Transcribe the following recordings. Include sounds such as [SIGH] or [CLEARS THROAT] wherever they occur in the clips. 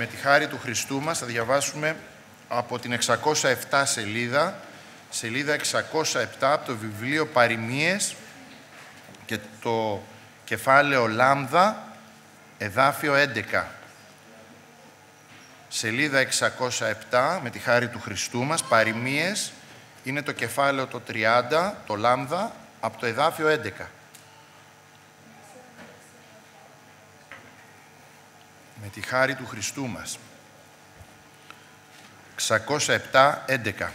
Με τη χάρη του Χριστού μας θα διαβάσουμε από την 607 σελίδα, σελίδα 607 από το βιβλίο Παριμίες και το κεφάλαιο Λάμδα, εδάφιο 11. Σελίδα 607 με τη χάρη του Χριστού μας, Παριμίες, είναι το κεφάλαιο το 30, το Λάμδα, από το εδάφιο 11. Με τη χάρη του Χριστού μας. 607-11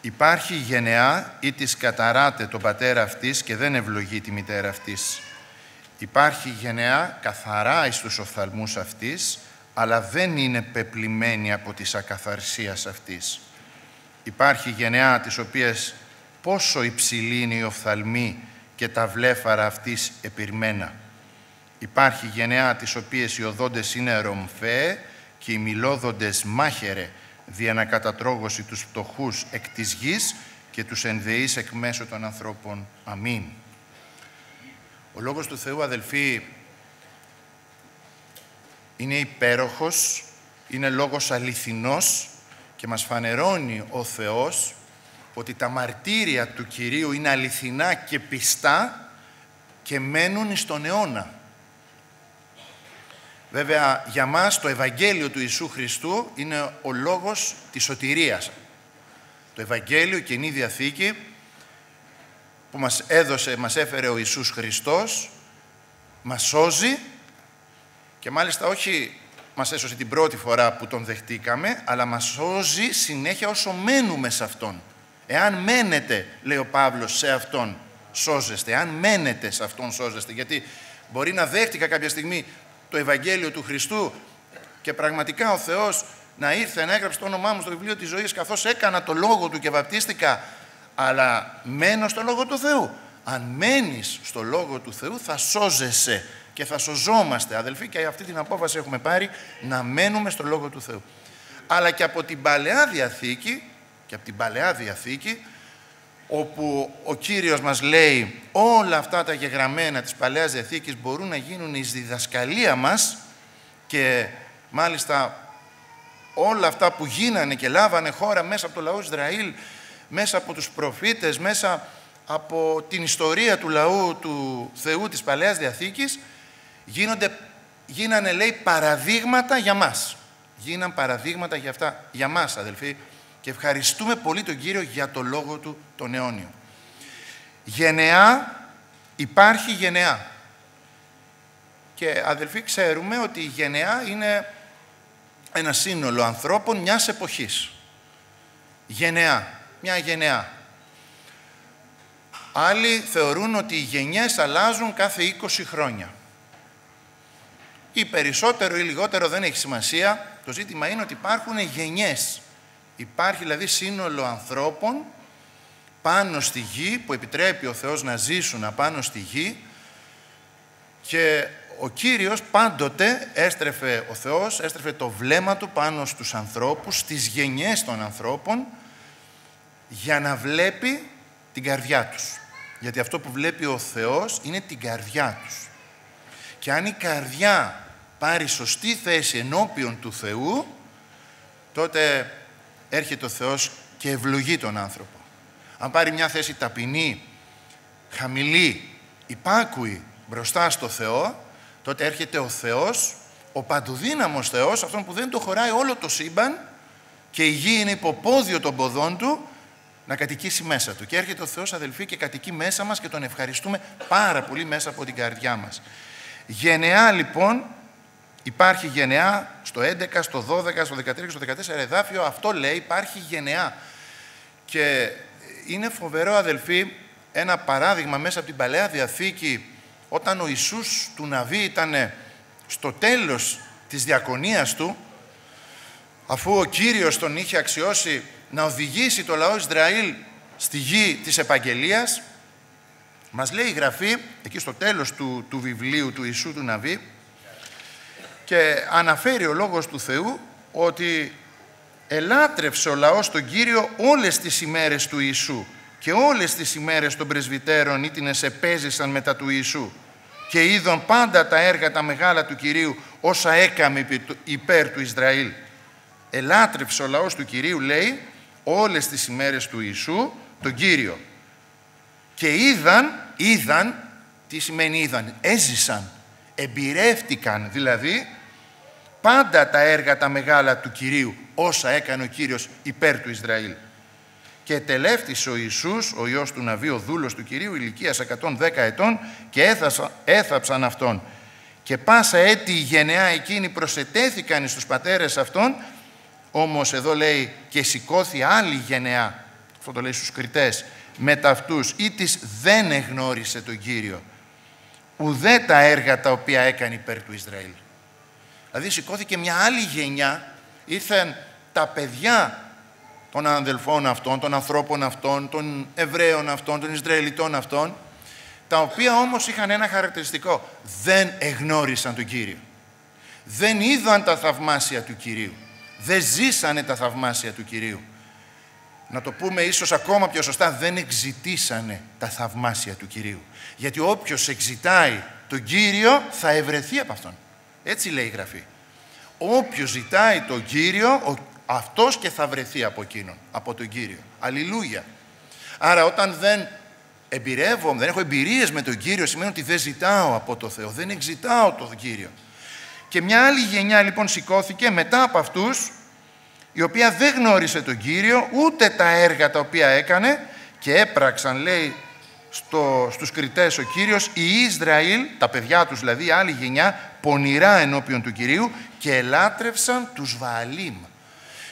Υπάρχει γενεά ή της καταράτε τον πατέρα αυτής και δεν ευλογεί τη μητέρα αυτής. Υπάρχει γενεά καθαρά εις τους οφθαλμούς αυτής, αλλά δεν είναι πεπλημένη από της ακαθαρσίας αυτής. Υπάρχει γενεά της οποίας πόσο υψηλή είναι η οφθαλμή και τα βλέφαρα αυτής επιρμένα. Υπάρχει γενεά τις οποίες οι οδόντες είναι ρομφέ και οι μιλόδοντες μάχερε δια να κατατρώγωση τους φτωχούς εκ της γης και τους ενδεείς εκ μέσω των ανθρώπων. Αμήν. Ο Λόγος του Θεού, αδελφοί, είναι υπέροχος, είναι λόγος αληθινός και μας φανερώνει ο Θεός ότι τα μαρτύρια του Κυρίου είναι αληθινά και πιστά και μένουν στον αιώνα. Βέβαια, για μας το Ευαγγέλιο του Ιησού Χριστού είναι ο λόγος της σωτηρίας. Το Ευαγγέλιο, η Καινή Διαθήκη, που μας έδωσε, μας έφερε ο Ιησούς Χριστός, μας σώζει και μάλιστα όχι μας έσωσε την πρώτη φορά που τον δεχτήκαμε, αλλά μας σώζει συνέχεια όσο μένουμε σε Αυτόν. Εάν μένετε, λέει ο Παύλος, σε Αυτόν σώζεστε. Εάν μένετε σε Αυτόν σώζεστε. Γιατί μπορεί να δέχτηκα κάποια στιγμή το Ευαγγέλιο του Χριστού και πραγματικά ο Θεός να ήρθε να έγραψε το όνομά μου στο βιβλίο της ζωής καθώς έκανα το λόγο του και βαπτίστηκα αλλά μένω στο λόγο του Θεού. Αν μένεις στο λόγο του Θεού θα σώζεσαι και θα σωζόμαστε αδελφοί και αυτή την απόφαση έχουμε πάρει να μένουμε στο λόγο του Θεού. Αλλά και από την Παλαιά Διαθήκη και από την Παλαιά Διαθήκη όπου ο Κύριος μας λέει όλα αυτά τα γεγραμμένα της Παλαιάς Διαθήκης μπορούν να γίνουν εις διδασκαλία μας και μάλιστα όλα αυτά που γίνανε και λάβανε χώρα μέσα από το λαό Ισραήλ, μέσα από τους προφήτες, μέσα από την ιστορία του λαού του Θεού της Παλαιάς Διαθήκης, γίνονται, γίνανε λέει παραδείγματα για μας. Γίναν παραδείγματα για αυτά, για μας αδελφοί, και ευχαριστούμε πολύ τον Κύριο για το λόγο Του τον αιώνιο. Γενεά, υπάρχει γενεά. Και αδελφοί ξέρουμε ότι η γενεά είναι ένα σύνολο ανθρώπων μιας εποχής. Γενεά, μια γενεά. Άλλοι θεωρούν ότι οι γενιές αλλάζουν κάθε 20 χρόνια. Ή περισσότερο ή λιγότερο δεν έχει σημασία. Το ζήτημα είναι ότι υπάρχουν γενιές. Υπάρχει δηλαδή σύνολο ανθρώπων πάνω στη γη, που επιτρέπει ο Θεός να ζήσουν απάνω στη γη και ο Κύριος πάντοτε έστρεφε, ο Θεός έστρεφε το βλέμμα Του πάνω στους ανθρώπους, στις γενιές των ανθρώπων για να βλέπει την καρδιά τους. Γιατί αυτό που βλέπει ο Θεός είναι την καρδιά τους. Και αν η καρδιά πάρει σωστή θέση ενώπιον του Θεού, τότε έρχεται ο Θεός και ευλογεί τον άνθρωπο. Αν πάρει μια θέση ταπεινή, χαμηλή, υπάκουη μπροστά στο Θεό, τότε έρχεται ο Θεός, ο παντοδύναμος Θεός, αυτόν που δεν το χωράει όλο το σύμπαν και η γη είναι υποπόδιο των ποδών του, να κατοικήσει μέσα του. Και έρχεται ο Θεός αδελφοί και κατοικεί μέσα μας και τον ευχαριστούμε πάρα πολύ μέσα από την καρδιά μας. Γενεά λοιπόν Υπάρχει γενεά στο 11, στο 12, στο 13, στο 14 εδάφιο. Αυτό λέει, υπάρχει γενεά. Και είναι φοβερό αδελφοί, ένα παράδειγμα μέσα από την Παλαιά Διαθήκη, όταν ο Ιησούς του Ναβί ήταν στο τέλος της διακονίας του, αφού ο Κύριος τον είχε αξιώσει να οδηγήσει το λαό Ισραήλ στη γη της επαγγελίας, μας λέει η Γραφή, εκεί στο τέλος του, του βιβλίου του Ιησού του Ναβί, και αναφέρει ο Λόγος του Θεού ότι ελάτρευσε ο λαός τον Κύριο όλες τις ημέρες του Ιησού και όλες τις ημέρες των πρεσβυτέρων ήτινες επέζησαν μετά του Ιησού και είδον πάντα τα έργα τα μεγάλα του Κυρίου όσα έκαμε υπέρ του Ισραήλ. Ελάτρεψε ο λαός του Κυρίου, λέει, όλες τις ημέρες του Ιησού, τον Κύριο. Και είδαν, είδαν, τι σημαίνει είδαν, έζησαν, εμπειρεύτηκαν δηλαδή πάντα τα έργα τα μεγάλα του Κυρίου, όσα έκανε ο Κύριος υπέρ του Ισραήλ. Και τελεύτησε ο Ιησούς, ο Υιός του Ναβίου, ο δούλος του Κυρίου, ηλικίας 110 ετών και έθαψαν αυτόν. Και πάσα έτη η γενεά εκείνη προσετέθηκαν στους πατέρες αυτών, όμως εδώ λέει και σηκώθη άλλη γενεά, αυτό το λέει στους κριτές, με ταυτούς ή της δεν εγνώρισε τον Κύριο. Ουδέ τα έργα τα οποία έκανε υπέρ του Ισραήλ. Δηλαδή σηκώθηκε μια άλλη γενιά, ήρθαν τα παιδιά των αδελφών αυτών, των ανθρώπων αυτών, των Εβραίων αυτών, των Ισραηλιτών αυτών, τα οποία όμως είχαν ένα χαρακτηριστικό. Δεν εγνώρισαν τον Κύριο. Δεν είδαν τα θαυμάσια του Κυρίου. Δεν ζήσανε τα θαυμάσια του Κυρίου. Να το πούμε ίσως ακόμα πιο σωστά, δεν εξητήσανε τα θαυμάσια του Κυρίου. Γιατί όποιος εξητάει τον Κύριο θα ευρεθεί από Αυτόν. Έτσι λέει η Γραφή. Όποιος ζητάει τον Κύριο, αυτός και θα βρεθεί από εκείνον, από τον Κύριο. Αλληλούια. Άρα όταν δεν εμπειρεύομαι, δεν έχω εμπειρίες με τον Κύριο, σημαίνει ότι δεν ζητάω από το Θεό, δεν εξητάω τον Κύριο. Και μια άλλη γενιά λοιπόν σηκώθηκε μετά από αυτούς, η οποία δεν γνώρισε τον Κύριο, ούτε τα έργα τα οποία έκανε και έπραξαν, λέει, στο, στους κριτές ο Κύριος, οι Ισραήλ, τα παιδιά τους δηλαδή, η άλλη γενιά, πονηρά ενώπιον του Κυρίου και ελάτρευσαν τους Βαλίμ.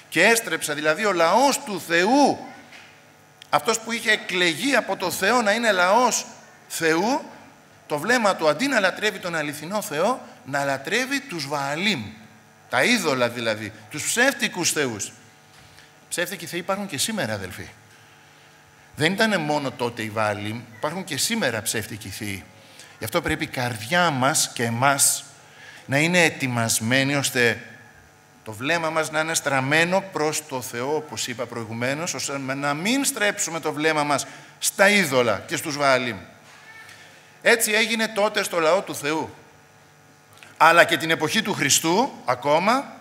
Και έστρεψα δηλαδή ο λαός του Θεού, αυτός που είχε εκλεγεί από το Θεό να είναι λαός Θεού, το βλέμμα του αντί να λατρεύει τον αληθινό Θεό, να λατρεύει τους Βαλίμ. Τα είδωλα δηλαδή, τους ψεύτικους θεούς. Ψεύτικοι θεοί υπάρχουν και σήμερα αδελφοί. Δεν ήταν μόνο τότε οι Βάλιμ, υπάρχουν και σήμερα ψεύτικοι θεοί. Γι' αυτό πρέπει η καρδιά μας και εμάς να είναι ετοιμασμένη ώστε το βλέμμα μας να είναι στραμμένο προς το Θεό, όπως είπα προηγουμένως, ώστε να μην στρέψουμε το βλέμμα μας στα είδωλα και στους Βάλιμ. Έτσι έγινε τότε στο λαό του Θεού. Αλλά και την εποχή του Χριστού, ακόμα,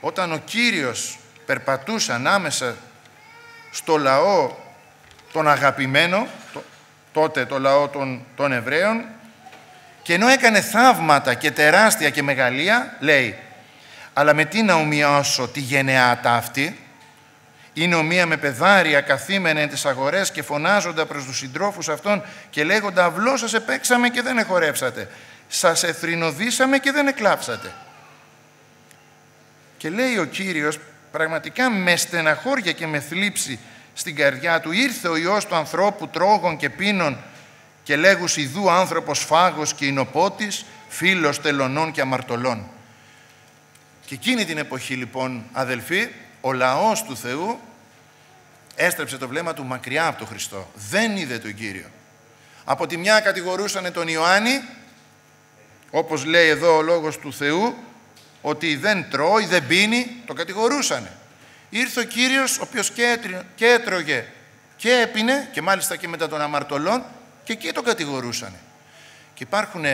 όταν ο Κύριος περπατούσε ανάμεσα στο λαό τον αγαπημένο, τότε το λαό των, των Εβραίων, και ενώ έκανε θαύματα και τεράστια και μεγαλεία, λέει, αλλά με τι να ομοιώσω τη γενεά αυτή, είναι ομοία με πεδάρια καθήμενα εν τις αγορές και φωνάζοντα προς τους συντρόφους αυτών και λέγοντα αυλό σας επέξαμε και δεν εχορέψατε. Σας εθρινοδίσαμε και δεν εκλάψατε. Και λέει ο Κύριος πραγματικά με στεναχώρια και με θλίψη στην καρδιά του ήρθε ο Υιός του ανθρώπου τρόγων και πίνων και λέγους ιδού άνθρωπος φάγος και εινοπότης, φίλος τελωνών και αμαρτωλών. Και εκείνη την εποχή λοιπόν αδελφοί, ο λαός του Θεού έστρεψε το βλέμμα του μακριά από τον Χριστό. Δεν είδε τον Κύριο. Από τη μια κατηγορούσαν τον Ιωάννη, όπως λέει εδώ ο λόγος του Θεού, ότι δεν τρώει, δεν πίνει, το κατηγορούσανε. Ήρθε ο Κύριος, ο οποίος και έτρωγε και έπινε, και μάλιστα και μετά των αμαρτωλών, και εκεί το κατηγορούσαν. Και υπάρχουν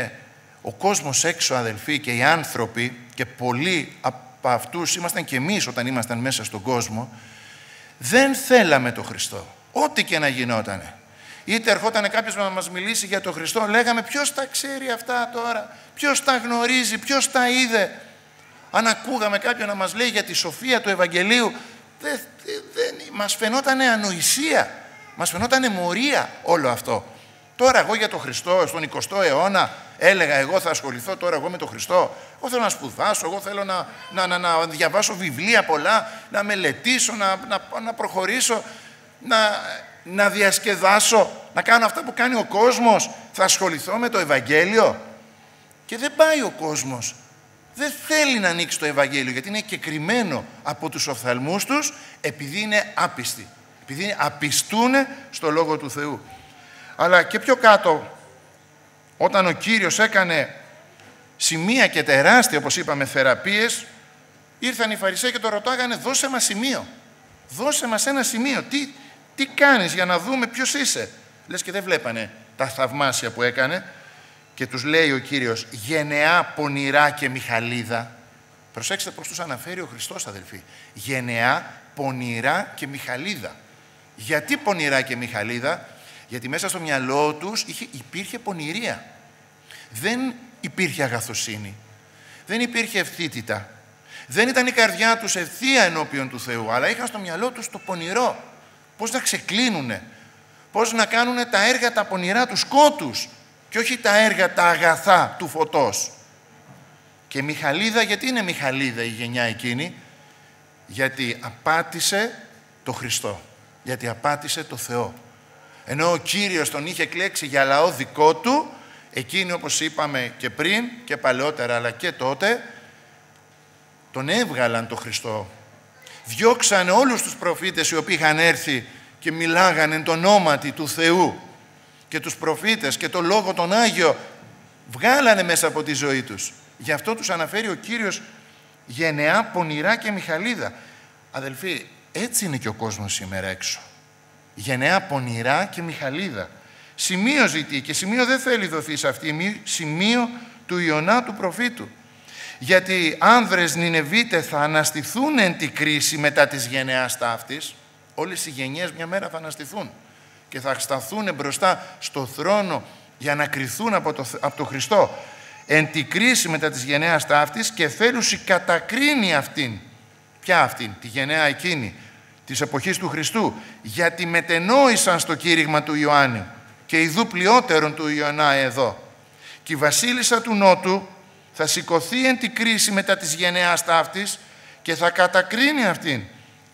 ο κόσμος έξω αδελφοί και οι άνθρωποι και πολλοί από αυτούς ήμασταν και εμείς όταν ήμασταν μέσα στον κόσμο δεν θέλαμε τον Χριστό. Ό,τι και να γινότανε. Είτε ερχόταν κάποιος να μας μιλήσει για τον Χριστό λέγαμε ποιος τα ξέρει αυτά τώρα; Ποιος τα γνωρίζει, ποιος τα είδε; Αν ακούγαμε κάποιον να μας λέει για τη σοφία του Ευαγγελίου δεν, δεν, μας φαινόταν ανοησία. Μας φαινόταν μορία όλο αυτό Τώρα εγώ για τον Χριστό στον 20ο αιώνα έλεγα εγώ θα ασχοληθώ τώρα εγώ με τον Χριστό. Εγώ θέλω να σπουδάσω, εγώ θέλω να, να, να, να διαβάσω βιβλία πολλά, να μελετήσω, να, να, να προχωρήσω, να, να διασκεδάσω, να κάνω αυτά που κάνει ο κόσμος. Θα ασχοληθώ με το Ευαγγέλιο. Και δεν πάει ο κόσμος. Δεν θέλει να ανοίξει το Ευαγγέλιο γιατί είναι κεκριμένο από τους οφθαλμούς τους επειδή είναι άπιστοι. Επειδή απιστούν στο Λόγο του Θεού. Αλλά και πιο κάτω, όταν ο Κύριος έκανε σημεία και τεράστια, όπως είπαμε, θεραπείες, ήρθαν οι Φαρισαίοι και το ρωτάγανε, δώσε μας σημείο. Δώσε μας ένα σημείο. Τι, τι κάνεις για να δούμε ποιος είσαι. Λες και δεν βλέπανε τα θαυμάσια που έκανε. και τους λέει ο Κύριος γενεά, πονηρά και μιχαλίδα. Προσέξτε πώς τους αναφέρει ο Χριστός αδελφοί. Γενεά, πονηρά και μιχαλίδα. Γιατί πονηρά και μιχαλίδα, γιατί μέσα στο μυαλό τους είχε, υπήρχε πονηρία. Δεν υπήρχε αγαθοσύνη. Δεν υπήρχε ευθύτητα. Δεν ήταν η καρδιά τους ευθεία ενώπιον του Θεού, αλλά είχαν στο μυαλό τους το πονηρό. Πώς να ξεκλίνουνε, πώς να κάνουν τα έργα τα πονηρά τους σκότους και όχι τα έργα τα αγαθά του φωτός. Και Μιχαλίδα, γιατί είναι Μιχαλίδα η γενιά εκείνη, γιατί απάτησε το Χριστό, γιατί απάτησε το Θεό. Ενώ ο Κύριος τον είχε κλέξει για λαό δικό του, εκείνοι όπως είπαμε και πριν και παλαιότερα αλλά και τότε, τον έβγαλαν το Χριστό. Διώξανε όλους τους προφήτες οι οποίοι είχαν έρθει και μιλάγανε το όνόματι του Θεού και τους προφήτες και το Λόγο τον Άγιο βγάλανε μέσα από τη ζωή τους. Γι' αυτό τους αναφέρει ο Κύριος γενεά, πονηρά και μιχαλίδα. Αδελφοί, έτσι είναι και ο κόσμος σήμερα έξω. Γενεά, πονηρά και μιχαλίδα. Σημείο ζητεί και σημείο δεν θέλει δοθεί σε αυτή, σημείο του Ιωνά του προφήτου. Γιατί άνδρες Νινεβίτε θα αναστηθούν εν τη κρίση μετά της γενεάς ταύτης. Όλες οι γενιές μια μέρα θα αναστηθούν και θα σταθούν μπροστά στο θρόνο για να κριθούν από το, από το Χριστό εν τη κρίση μετά της γενναίας ταύτης και θέλουσι κατακρίνει αυτήν. Ποια αυτήν, τη γενναία εκείνη, της εποχής του Χριστού, γιατί μετενόησαν στο κήρυγμα του Ιωάννη και ειδού πλειότερον του Ιωαννά εδώ. Και η βασίλισσα του Νότου θα σηκωθεί εν τη κρίση μετά της γενναίας ταύτης και θα κατακρίνει αυτήν,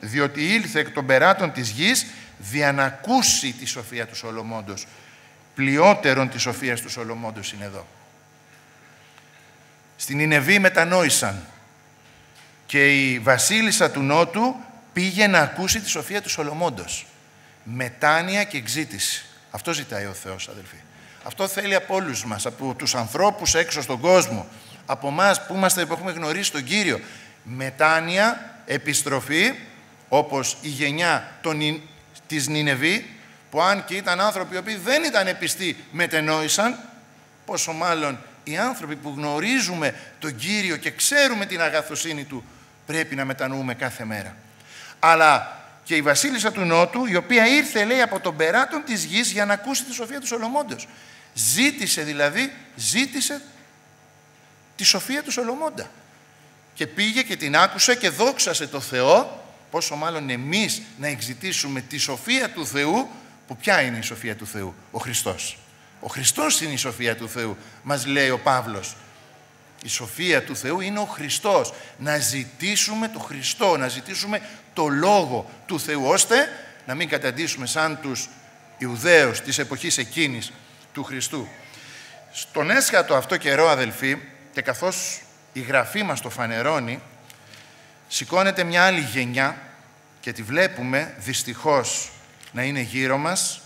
διότι ήλθε εκ των περάτων της γης διανακούσει τη σοφία του Σολομόντος. Πλειότερον της σοφίας του Σολομόντος είναι εδώ. Στην Ινεβή μετανόησαν και η βασίλισσα του Νότου πήγε να ακούσει τη σοφία του Σολομόντος. Μετάνοια και εξήτηση. Αυτό ζητάει ο Θεός, αδελφοί. Αυτό θέλει από όλους μας, από τους ανθρώπους έξω στον κόσμο, από εμά που, είμαστε, που έχουμε γνωρίσει τον Κύριο. Μετάνοια, επιστροφή, όπως η γενιά των, της Νινεβή, που αν και ήταν άνθρωποι οι οποίοι δεν ήταν πιστοί, μετενόησαν, πόσο μάλλον οι άνθρωποι που γνωρίζουμε τον Κύριο και ξέρουμε την αγαθοσύνη Του, πρέπει να μετανοούμε κάθε μέρα. Αλλά και η βασίλισσα του Νότου, η οποία ήρθε, λέει, από τον περάτων της γης για να ακούσει τη σοφία του Σολομώντος. Ζήτησε δηλαδή, ζήτησε τη σοφία του Σολομώντα. Και πήγε και την άκουσε και δόξασε το Θεό, πόσο μάλλον εμείς να εξητήσουμε τη σοφία του Θεού, που ποια είναι η σοφία του Θεού, ο Χριστός. Ο Χριστός είναι η σοφία του Θεού, μας λέει ο Παύλος. Η σοφία του Θεού είναι ο Χριστός. Να ζητήσουμε το Χριστό, να ζητήσουμε το Λόγο του Θεού, ώστε να μην καταντήσουμε σαν τους Ιουδαίους της εποχής εκείνης του Χριστού. Στον έσχατο αυτό καιρό, αδελφοί, και καθώς η γραφή μας το φανερώνει, σηκώνεται μια άλλη γενιά και τη βλέπουμε δυστυχώς να είναι γύρω μας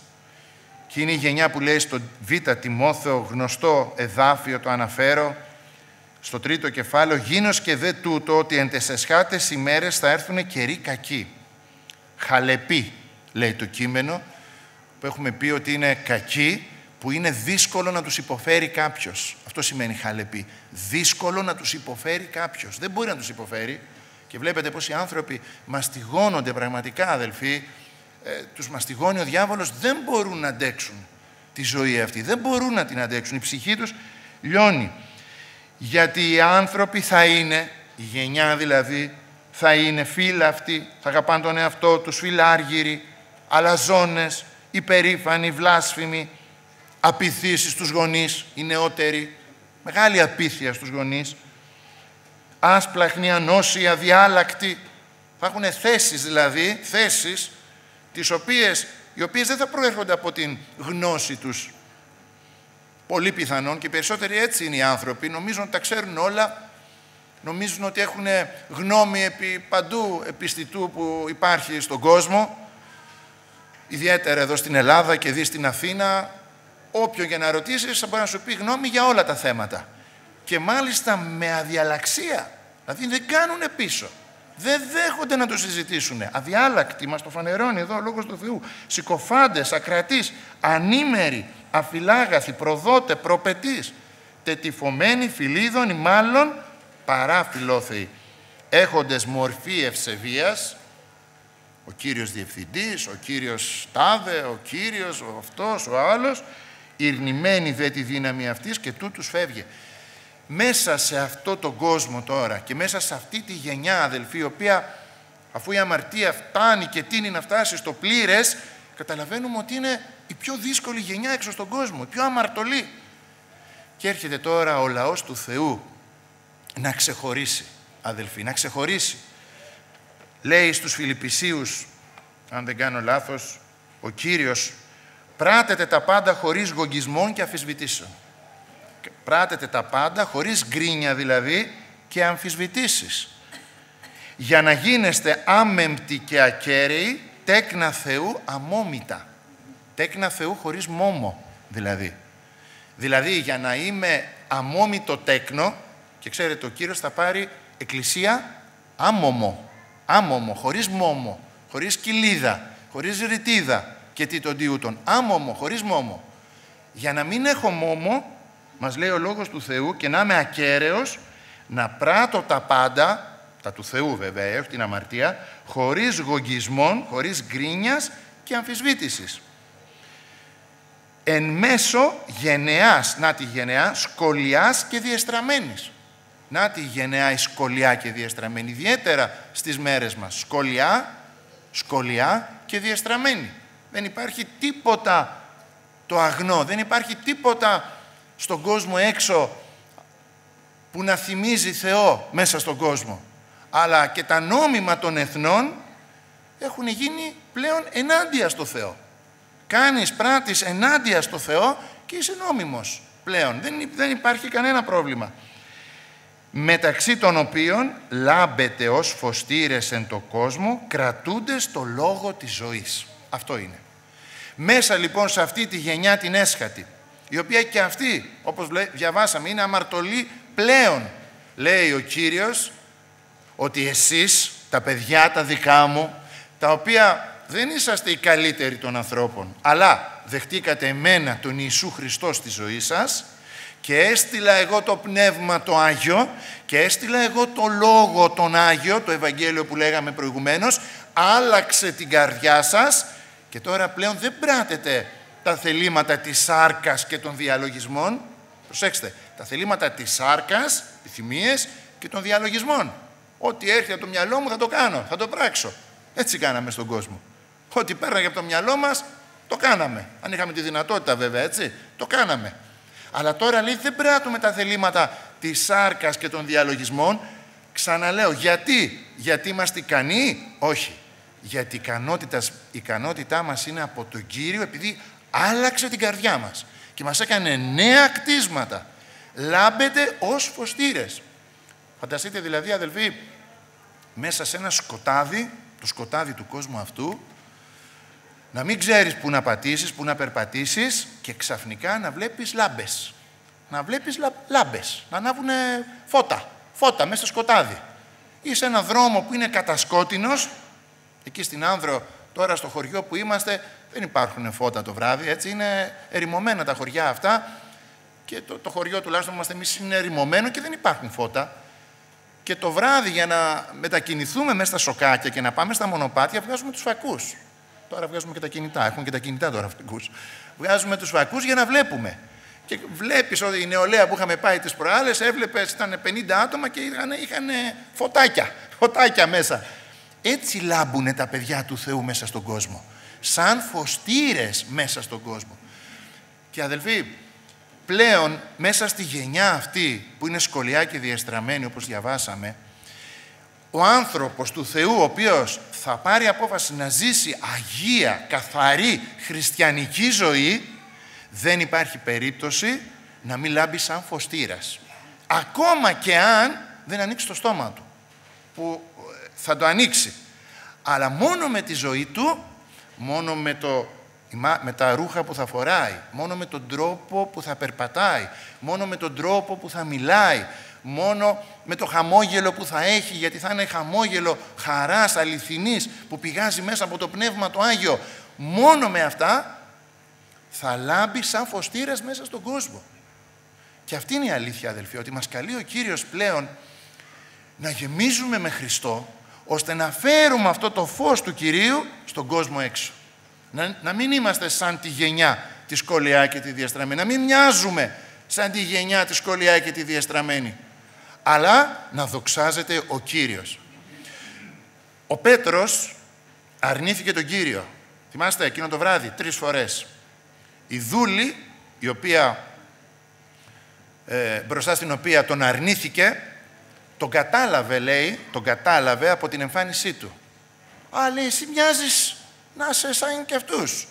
και είναι η γενιά που λέει στο Β' Τιμόθεο γνωστό εδάφιο, το αναφέρω, στο τρίτο κεφάλαιο, γίνος και δε τούτο ότι εν τεσσεσχάτες ημέρες θα έρθουν καιροί κακοί. Χαλεποί, λέει το κείμενο, που έχουμε πει ότι είναι κακοί, που είναι δύσκολο να τους υποφέρει κάποιος. Αυτό σημαίνει χαλεπή. Δύσκολο να τους υποφέρει κάποιος. Δεν μπορεί να τους υποφέρει. Και βλέπετε πως οι άνθρωποι μαστιγώνονται πραγματικά, αδελφοί, ε, τους μαστιγώνει ο διάβολος, δεν μπορούν να αντέξουν τη ζωή αυτή. Δεν μπορούν να την αντέξουν. Η ψυχή τους λιώνει. Γιατί οι άνθρωποι θα είναι, η γενιά δηλαδή, θα είναι αυτοί, θα αγαπάνε τον εαυτό τους, φιλάργυροι, αλαζόνες, υπερήφανοι, βλάσφημοι, απειθήσεις στους γονείς, οι νεότεροι, μεγάλη απίθεια στους γονείς, άσπλαχνοι, ανώσιοι, αδιάλακτοι, θα έχουν θέσεις δηλαδή, θέσεις, τις οποίες, οι οποίες δεν θα προέρχονται από την γνώση τους. Πολύ πιθανόν και περισσότεροι έτσι είναι οι άνθρωποι, νομίζουν ότι τα ξέρουν όλα, νομίζουν ότι έχουν γνώμη επί παντού επιστητού που υπάρχει στον κόσμο, ιδιαίτερα εδώ στην Ελλάδα και δει στην Αθήνα, όποιον για να ρωτήσεις θα μπορεί να σου πει γνώμη για όλα τα θέματα. Και μάλιστα με αδιαλαξία. Δηλαδή δεν κάνουν πίσω. Δεν δέχονται να το συζητήσουν. Αδιάλακτοι, μας το φανερώνει εδώ ο Λόγος του Θεού. Συκοφάντες, ακρατείς, ανήμεροι, αφιλάγαθοι, προδότε, προπετείς. τετυφωμένοι φιλίδων ή μάλλον παρά φιλόθεοι, έχοντες μορφή ευσεβίας, ο κύριος διευθυντής, ο κύριος τάδε, ο κύριος, ο αυτός, ο άλλος, ηρνημένη δε τη δύναμη αυτής και τούτους φεύγει. Μέσα σε αυτό τον κόσμο τώρα και μέσα σε αυτή τη γενιά αδελφοί, η οποία αφού η αμαρτία φτάνει και τίνει να φτάσει στο πλήρες, καταλαβαίνουμε ότι είναι η πιο δύσκολη γενιά έξω στον κόσμο, η πιο αμαρτωλή. Και έρχεται τώρα ο λαός του Θεού να ξεχωρίσει, αδελφοί, να ξεχωρίσει. Λέει στους Φιλιππισίους, αν δεν κάνω λάθος, ο Κύριος πράτετε τα πάντα χωρίς γογγισμών και αφισβητήσεων. Πράτετε τα πάντα χωρίς γκρίνια δηλαδή και αμφισβητήσεις. Για να γίνεστε άμεμπτοι και ακέραιοι, τέκνα Θεού αμόμητα. Τέκνα Θεού χωρίς μόμο δηλαδή. Δηλαδή για να είμαι αμόμητο τέκνο, και ξέρετε ο Κύριος θα πάρει εκκλησία άμομο, άμομο, χωρίς μόμο, χωρίς κοιλίδα, χωρίς ρητίδα και τι τον τιούτον. Άμομο, χωρίς μόμο. Για να μην έχω μόμο, μας λέει ο Λόγος του Θεού, και να είμαι ακέραιος, να πράττω τα πάντα, τα του Θεού βέβαια, όχι την αμαρτία, χωρίς γογγισμών, χωρίς γκρίνιας και αμφισβήτησης εν μέσω γενεάς, να τη γενεά, σκολιάς και διεστραμμένης. Να τη γενεά η σκολιά και διεστραμμένη, ιδιαίτερα στις μέρες μας. Σκολιά, σκολιά και διεστραμμένη. Δεν υπάρχει τίποτα το αγνό, δεν υπάρχει τίποτα στον κόσμο έξω που να θυμίζει Θεό μέσα στον κόσμο. Αλλά και τα νόμιμα των εθνών έχουν γίνει πλέον ενάντια στο Θεό κάνεις πράτης ενάντια στο Θεό και είσαι νόμιμος πλέον. Δεν, δεν υπάρχει κανένα πρόβλημα. Μεταξύ των οποίων λάμπετε ως φωστήρες εν το κόσμο, κρατούνται στο λόγο της ζωής. Αυτό είναι. Μέσα λοιπόν σε αυτή τη γενιά την έσχατη, η οποία και αυτή, όπως διαβάσαμε, είναι αμαρτωλή πλέον. Λέει ο Κύριος ότι εσείς, τα παιδιά τα δικά μου, τα οποία δεν είσαστε οι καλύτεροι των ανθρώπων, αλλά δεχτήκατε εμένα τον Ιησού Χριστό στη ζωή σας και έστειλα εγώ το Πνεύμα το Άγιο και έστειλα εγώ το Λόγο τον Άγιο, το Ευαγγέλιο που λέγαμε προηγουμένως, άλλαξε την καρδιά σας και τώρα πλέον δεν πράτετε τα θελήματα της σάρκας και των διαλογισμών. Προσέξτε, τα θελήματα της σάρκας, επιθυμίες και των διαλογισμών. Ό,τι έρχεται από το μυαλό μου θα το κάνω, θα το πράξω. Έτσι κάναμε στον κόσμο. Ό,τι πέραγε από το μυαλό μας, το κάναμε. Αν είχαμε τη δυνατότητα βέβαια, έτσι, το κάναμε. Αλλά τώρα λέει δεν πράττουμε τα θελήματα της σάρκας και των διαλογισμών. Ξαναλέω, γιατί, γιατί είμαστε ικανοί, όχι. Γιατί η ικανότητας, η ικανότητά μας είναι από τον Κύριο επειδή άλλαξε την καρδιά μας και μας έκανε νέα κτίσματα. Λάμπετε ως φωστήρες. Φανταστείτε δηλαδή αδελφοί, μέσα σε ένα σκοτάδι, το σκοτάδι του κόσμου αυτού, να μην ξέρεις πού να πατήσεις, πού να περπατήσεις και ξαφνικά να βλέπεις λάμπες. Να βλέπεις λα... λάμπες, να ανάβουν φώτα, φώτα μέσα στο σκοτάδι. Ή σε ένα δρόμο που είναι κατασκότεινος, εκεί στην Άνδρο, τώρα στο χωριό που είμαστε, δεν υπάρχουν φώτα το βράδυ, έτσι είναι ερημωμένα τα χωριά αυτά και το, το χωριό τουλάχιστον είμαστε εμείς είναι ερημωμένο και δεν υπάρχουν φώτα. Και το βράδυ για να μετακινηθούμε μέσα στα σοκάκια και να πάμε στα μονοπάτια βγάζουμε τους φακούς. Τώρα βγάζουμε και τα κινητά. Έχουν και τα κινητά τώρα φακού. Βγάζουμε τους φακούς για να βλέπουμε. Και βλέπεις ότι η νεολαία που είχαμε πάει τις προάλλες, έβλεπες ήταν 50 άτομα και είχαν, είχαν φωτάκια. Φωτάκια μέσα. Έτσι λάμπουν τα παιδιά του Θεού μέσα στον κόσμο. Σαν φωστήρες μέσα στον κόσμο. Και αδελφοί, πλέον μέσα στη γενιά αυτή που είναι σκολιά και διαστραμμένη όπως διαβάσαμε, ο άνθρωπος του Θεού, ο οποίος θα πάρει απόφαση να ζήσει αγία, καθαρή, χριστιανική ζωή, δεν υπάρχει περίπτωση να μην λάμπει σαν φωστήρας. Ακόμα και αν δεν ανοίξει το στόμα του, που ε, θα το ανοίξει. Αλλά μόνο με τη ζωή του, μόνο με, το, με τα ρούχα που θα φοράει, μόνο με τον τρόπο που θα περπατάει, μόνο με τον τρόπο που θα μιλάει, μόνο με το χαμόγελο που θα έχει, γιατί θα είναι χαμόγελο χαράς αληθινής που πηγάζει μέσα από το Πνεύμα το Άγιο. Μόνο με αυτά θα λάμπει σαν φωστήρας μέσα στον κόσμο. Και αυτή είναι η αλήθεια, αδελφοί, ότι μας καλεί ο Κύριος πλέον να γεμίζουμε με Χριστό, ώστε να φέρουμε αυτό το φως του Κυρίου στον κόσμο έξω. Να, να μην είμαστε σαν τη γενιά τη σκολιά και τη διαστραμμένη. Να μην μοιάζουμε σαν τη γενιά τη σκολιά και τη διαστραμμένη. Αλλά να δοξάζεται ο Κύριος. Ο Πέτρος αρνήθηκε τον Κύριο. Θυμάστε εκείνο το βράδυ, τρεις φορές. Η δούλη, η οποία, ε, μπροστά στην οποία τον αρνήθηκε, τον κατάλαβε, λέει, τον κατάλαβε από την εμφάνισή του. Α, λέει, εσύ μοιάζεις να είσαι σαν και αυτούς.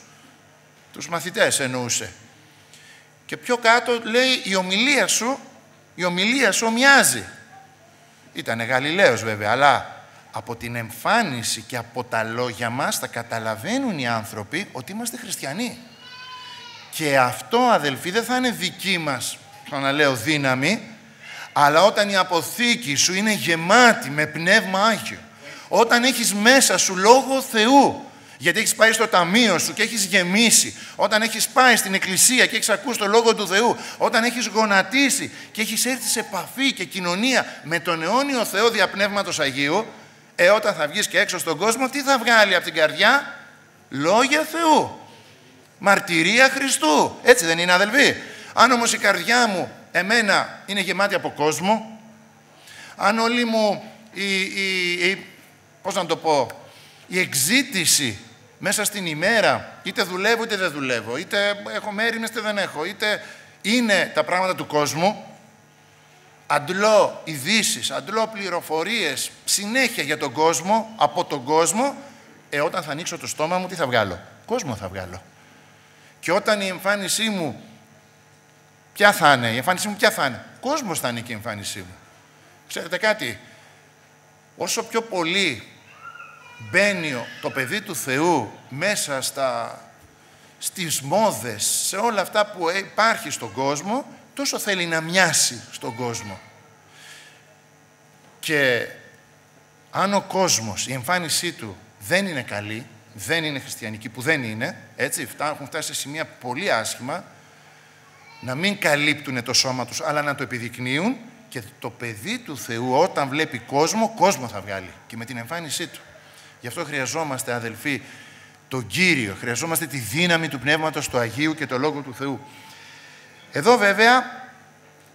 Τους μαθητές εννοούσε. Και πιο κάτω λέει, η ομιλία σου, η ομιλία σου μοιάζει. Ήτανε Γαλιλαίος βέβαια, αλλά από την εμφάνιση και από τα λόγια μας θα καταλαβαίνουν οι άνθρωποι ότι είμαστε χριστιανοί. Και αυτό αδελφοί δεν θα είναι δική μας, λέω δύναμη, αλλά όταν η αποθήκη σου είναι γεμάτη με πνεύμα Άγιο, όταν έχεις μέσα σου Λόγο Θεού, γιατί έχεις πάει στο ταμείο σου και έχεις γεμίσει, όταν έχεις πάει στην εκκλησία και έχεις ακούσει το Λόγο του Θεού, όταν έχεις γονατίσει και έχεις έρθει σε επαφή και κοινωνία με τον αιώνιο Θεό διαπνεύματος Αγίου, ε, όταν θα βγεις και έξω στον κόσμο, τι θα βγάλει από την καρδιά, Λόγια Θεού. Μαρτυρία Χριστού. Έτσι δεν είναι αδελφοί; Αν όμως η καρδιά μου εμένα είναι γεμάτη από κόσμο, αν όλη μου η, η, η πώς να το πω, η εξήτηση μέσα στην ημέρα, είτε δουλεύω είτε δεν δουλεύω, είτε έχω μέρη είτε δεν έχω, είτε είναι τα πράγματα του κόσμου, αντλώ ειδήσεις, αντλώ πληροφορίες συνέχεια για τον κόσμο, από τον κόσμο, ε, όταν θα ανοίξω το στόμα μου, τι θα βγάλω; Κόσμο θα βγάλω. Και όταν η εμφάνισή μου, ποια θα είναι, η εμφάνισή μου ποια θα είναι. Κόσμος θα είναι και η εμφάνισή μου. Ξέρετε κάτι, όσο πιο πολύ μπαίνει το παιδί του Θεού μέσα στα, στις μόδες, σε όλα αυτά που υπάρχει στον κόσμο, τόσο θέλει να μοιάσει στον κόσμο. Και αν ο κόσμος, η εμφάνισή του δεν είναι καλή, δεν είναι χριστιανική, που δεν είναι, έτσι, έχουν φτάσει σε σημεία πολύ άσχημα, να μην καλύπτουν το σώμα τους, αλλά να το επιδεικνύουν και το παιδί του Θεού όταν βλέπει κόσμο, κόσμο θα βγάλει και με την εμφάνισή του. Γι' αυτό χρειαζόμαστε, αδελφοί, τον Κύριο, χρειαζόμαστε τη δύναμη του Πνεύματος του Αγίου και το Λόγο του Θεού. Εδώ βέβαια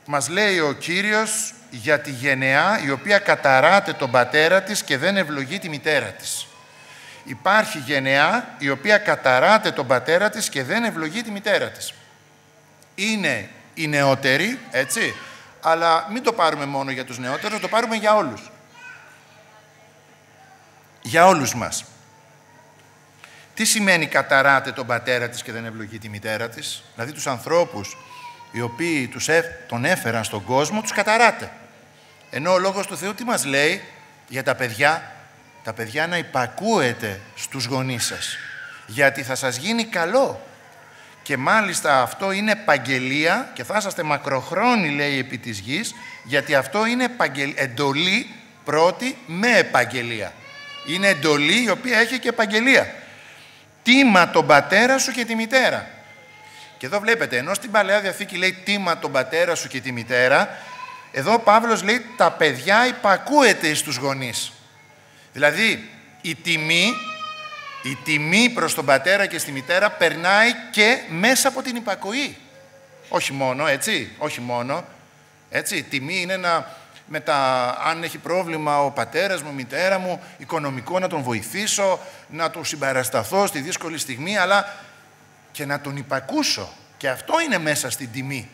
μας λέει ο Κύριος για τη γενεά η οποία καταράται τον πατέρα της και δεν ευλογεί τη μητέρα της. Υπάρχει γενεά η οποία καταράται τον πατέρα της και δεν ευλογεί τη μητέρα της. Είναι οι νεότεροι, έτσι, αλλά μην το πάρουμε μόνο για τους νεότερους, το πάρουμε για όλους. Για όλους μας. Τι σημαίνει καταράται τον πατέρα της και δεν ευλογεί τη μητέρα της, δηλαδή τους ανθρώπους οι οποίοι τους τον έφεραν στον κόσμο, τους καταράτε. Ενώ ο Λόγος του Θεού τι μας λέει για τα παιδιά, τα παιδιά να υπακούετε στους γονείς σας, γιατί θα σας γίνει καλό. Και μάλιστα αυτό είναι επαγγελία και θα είσαστε μακροχρόνοι λέει επί της γης, γιατί αυτό είναι εντολή πρώτη με επαγγελία. Είναι εντολή η οποία έχει και επαγγελία. Τίμα τον πατέρα σου και τη μητέρα. Και εδώ βλέπετε, ενώ στην Παλαιά Διαθήκη λέει τίμα τον πατέρα σου και τη μητέρα, εδώ ο Παύλος λέει τα παιδιά υπακούεται στους γονείς. Δηλαδή η τιμή, η τιμή προς τον πατέρα και στη μητέρα περνάει και μέσα από την υπακοή. Όχι μόνο, έτσι, όχι μόνο. Έτσι, η τιμή είναι να, με τα, αν έχει πρόβλημα ο πατέρας μου, η μητέρα μου, οικονομικό να τον βοηθήσω, να του συμπαρασταθώ στη δύσκολη στιγμή, αλλά και να τον υπακούσω. Και αυτό είναι μέσα στην τιμή.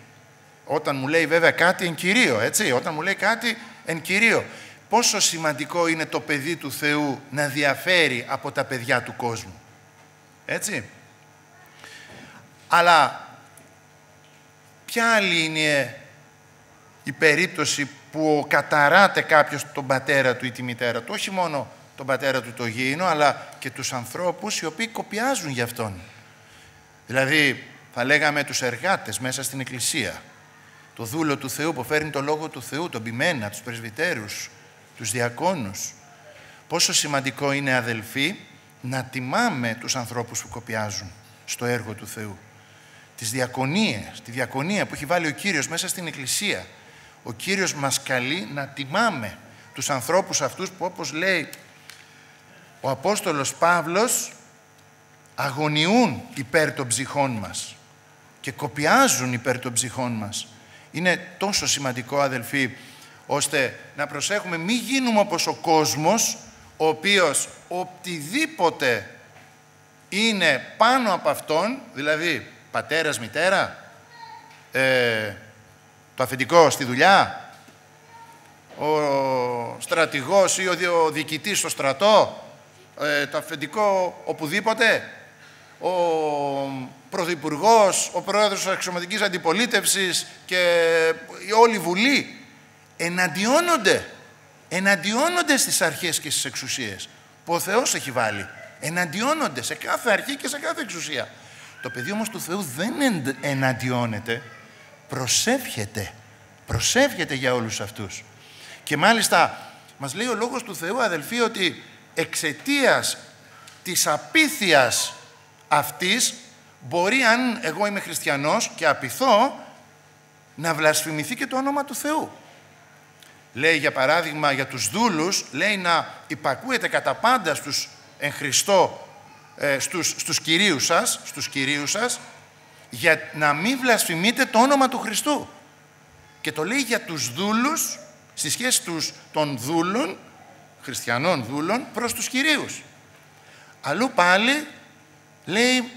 Όταν μου λέει βέβαια κάτι εν κυρίω, έτσι, όταν μου λέει κάτι εν κυρίω. Πόσο σημαντικό είναι το παιδί του Θεού να διαφέρει από τα παιδιά του κόσμου. Έτσι. Αλλά ποια άλλη είναι η περίπτωση που καταράται κάποιος τον πατέρα του ή τη μητέρα του, όχι μόνο τον πατέρα του το γήινο, αλλά και τους ανθρώπους οι οποίοι κοπιάζουν γι' αυτόν. Δηλαδή, θα λέγαμε τους εργάτες μέσα στην Εκκλησία, το δούλο του Θεού που φέρνει το Λόγο του Θεού, τον ποιμένα, τους πρεσβυτέρους, τους διακόνους. Πόσο σημαντικό είναι αδελφοί να τιμάμε τους ανθρώπους που κοπιάζουν στο έργο του Θεού. τις διακονίες, τη διακονία που έχει βάλει ο Κύριος μέσα στην Εκκλησία. Ο Κύριος μας καλεί να τιμάμε τους ανθρώπους αυτούς που όπως λέει ο Απόστολος Παύλος αγωνιούν υπέρ των ψυχών μας και κοπιάζουν υπέρ των ψυχών μας. Είναι τόσο σημαντικό αδελφοί ώστε να προσέχουμε μη γίνουμε όπως ο κόσμος ο οποίος οτιδήποτε είναι πάνω από αυτόν, δηλαδή πατέρας, μητέρα, ε, το αφεντικό στη δουλειά, ο στρατηγός ή ο διοικητής στο στρατό, ε, το αφεντικό οπουδήποτε, ο πρωθυπουργός, ο πρόεδρος της αξιωματικής αντιπολίτευσης και η όλη Βουλή εναντιώνονται, εναντιώνονται στις αρχές και στις εξουσίες που ο Θεός έχει βάλει. Εναντιώνονται σε κάθε αρχή και σε κάθε εξουσία. Το παιδί όμως του Θεού δεν εναντιώνεται, προσεύχεται. Προσεύχεται για όλους αυτούς. Και μάλιστα μας λέει ο Λόγος του Θεού αδελφοί ότι εξαιτίας της απίθειας αυτής μπορεί αν εγώ είμαι χριστιανός και απειθώ να βλασφημηθεί και το όνομα του Θεού. Λέει για παράδειγμα για τους δούλους, λέει να υπακούεται κατά πάντα στους εν Χριστώ, ε, στους, στους κυρίους σας, στους κυρίους σας, για να μην βλασφημείτε το όνομα του Χριστού. Και το λέει για τους δούλους, στη σχέση τους των δούλων, χριστιανών δούλων, προς τους κυρίους. Αλλού πάλι λέει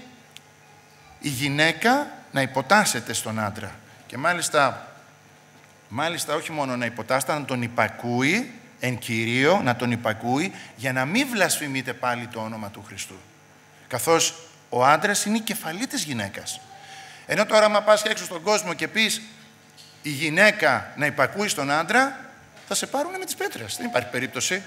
η γυναίκα να υποτάσσεται στον άντρα. Και μάλιστα, μάλιστα όχι μόνο να υποτάσσεται, να τον υπακούει, εν κυρίω, να τον υπακούει, για να μην βλασφημείτε πάλι το όνομα του Χριστού. Καθώς ο άντρας είναι η κεφαλή της γυναίκας. Ενώ τώρα άμα πας έξω στον κόσμο και πεις η γυναίκα να υπακούει στον άντρα, θα σε πάρουν με τις πέτρες. Δεν υπάρχει περίπτωση.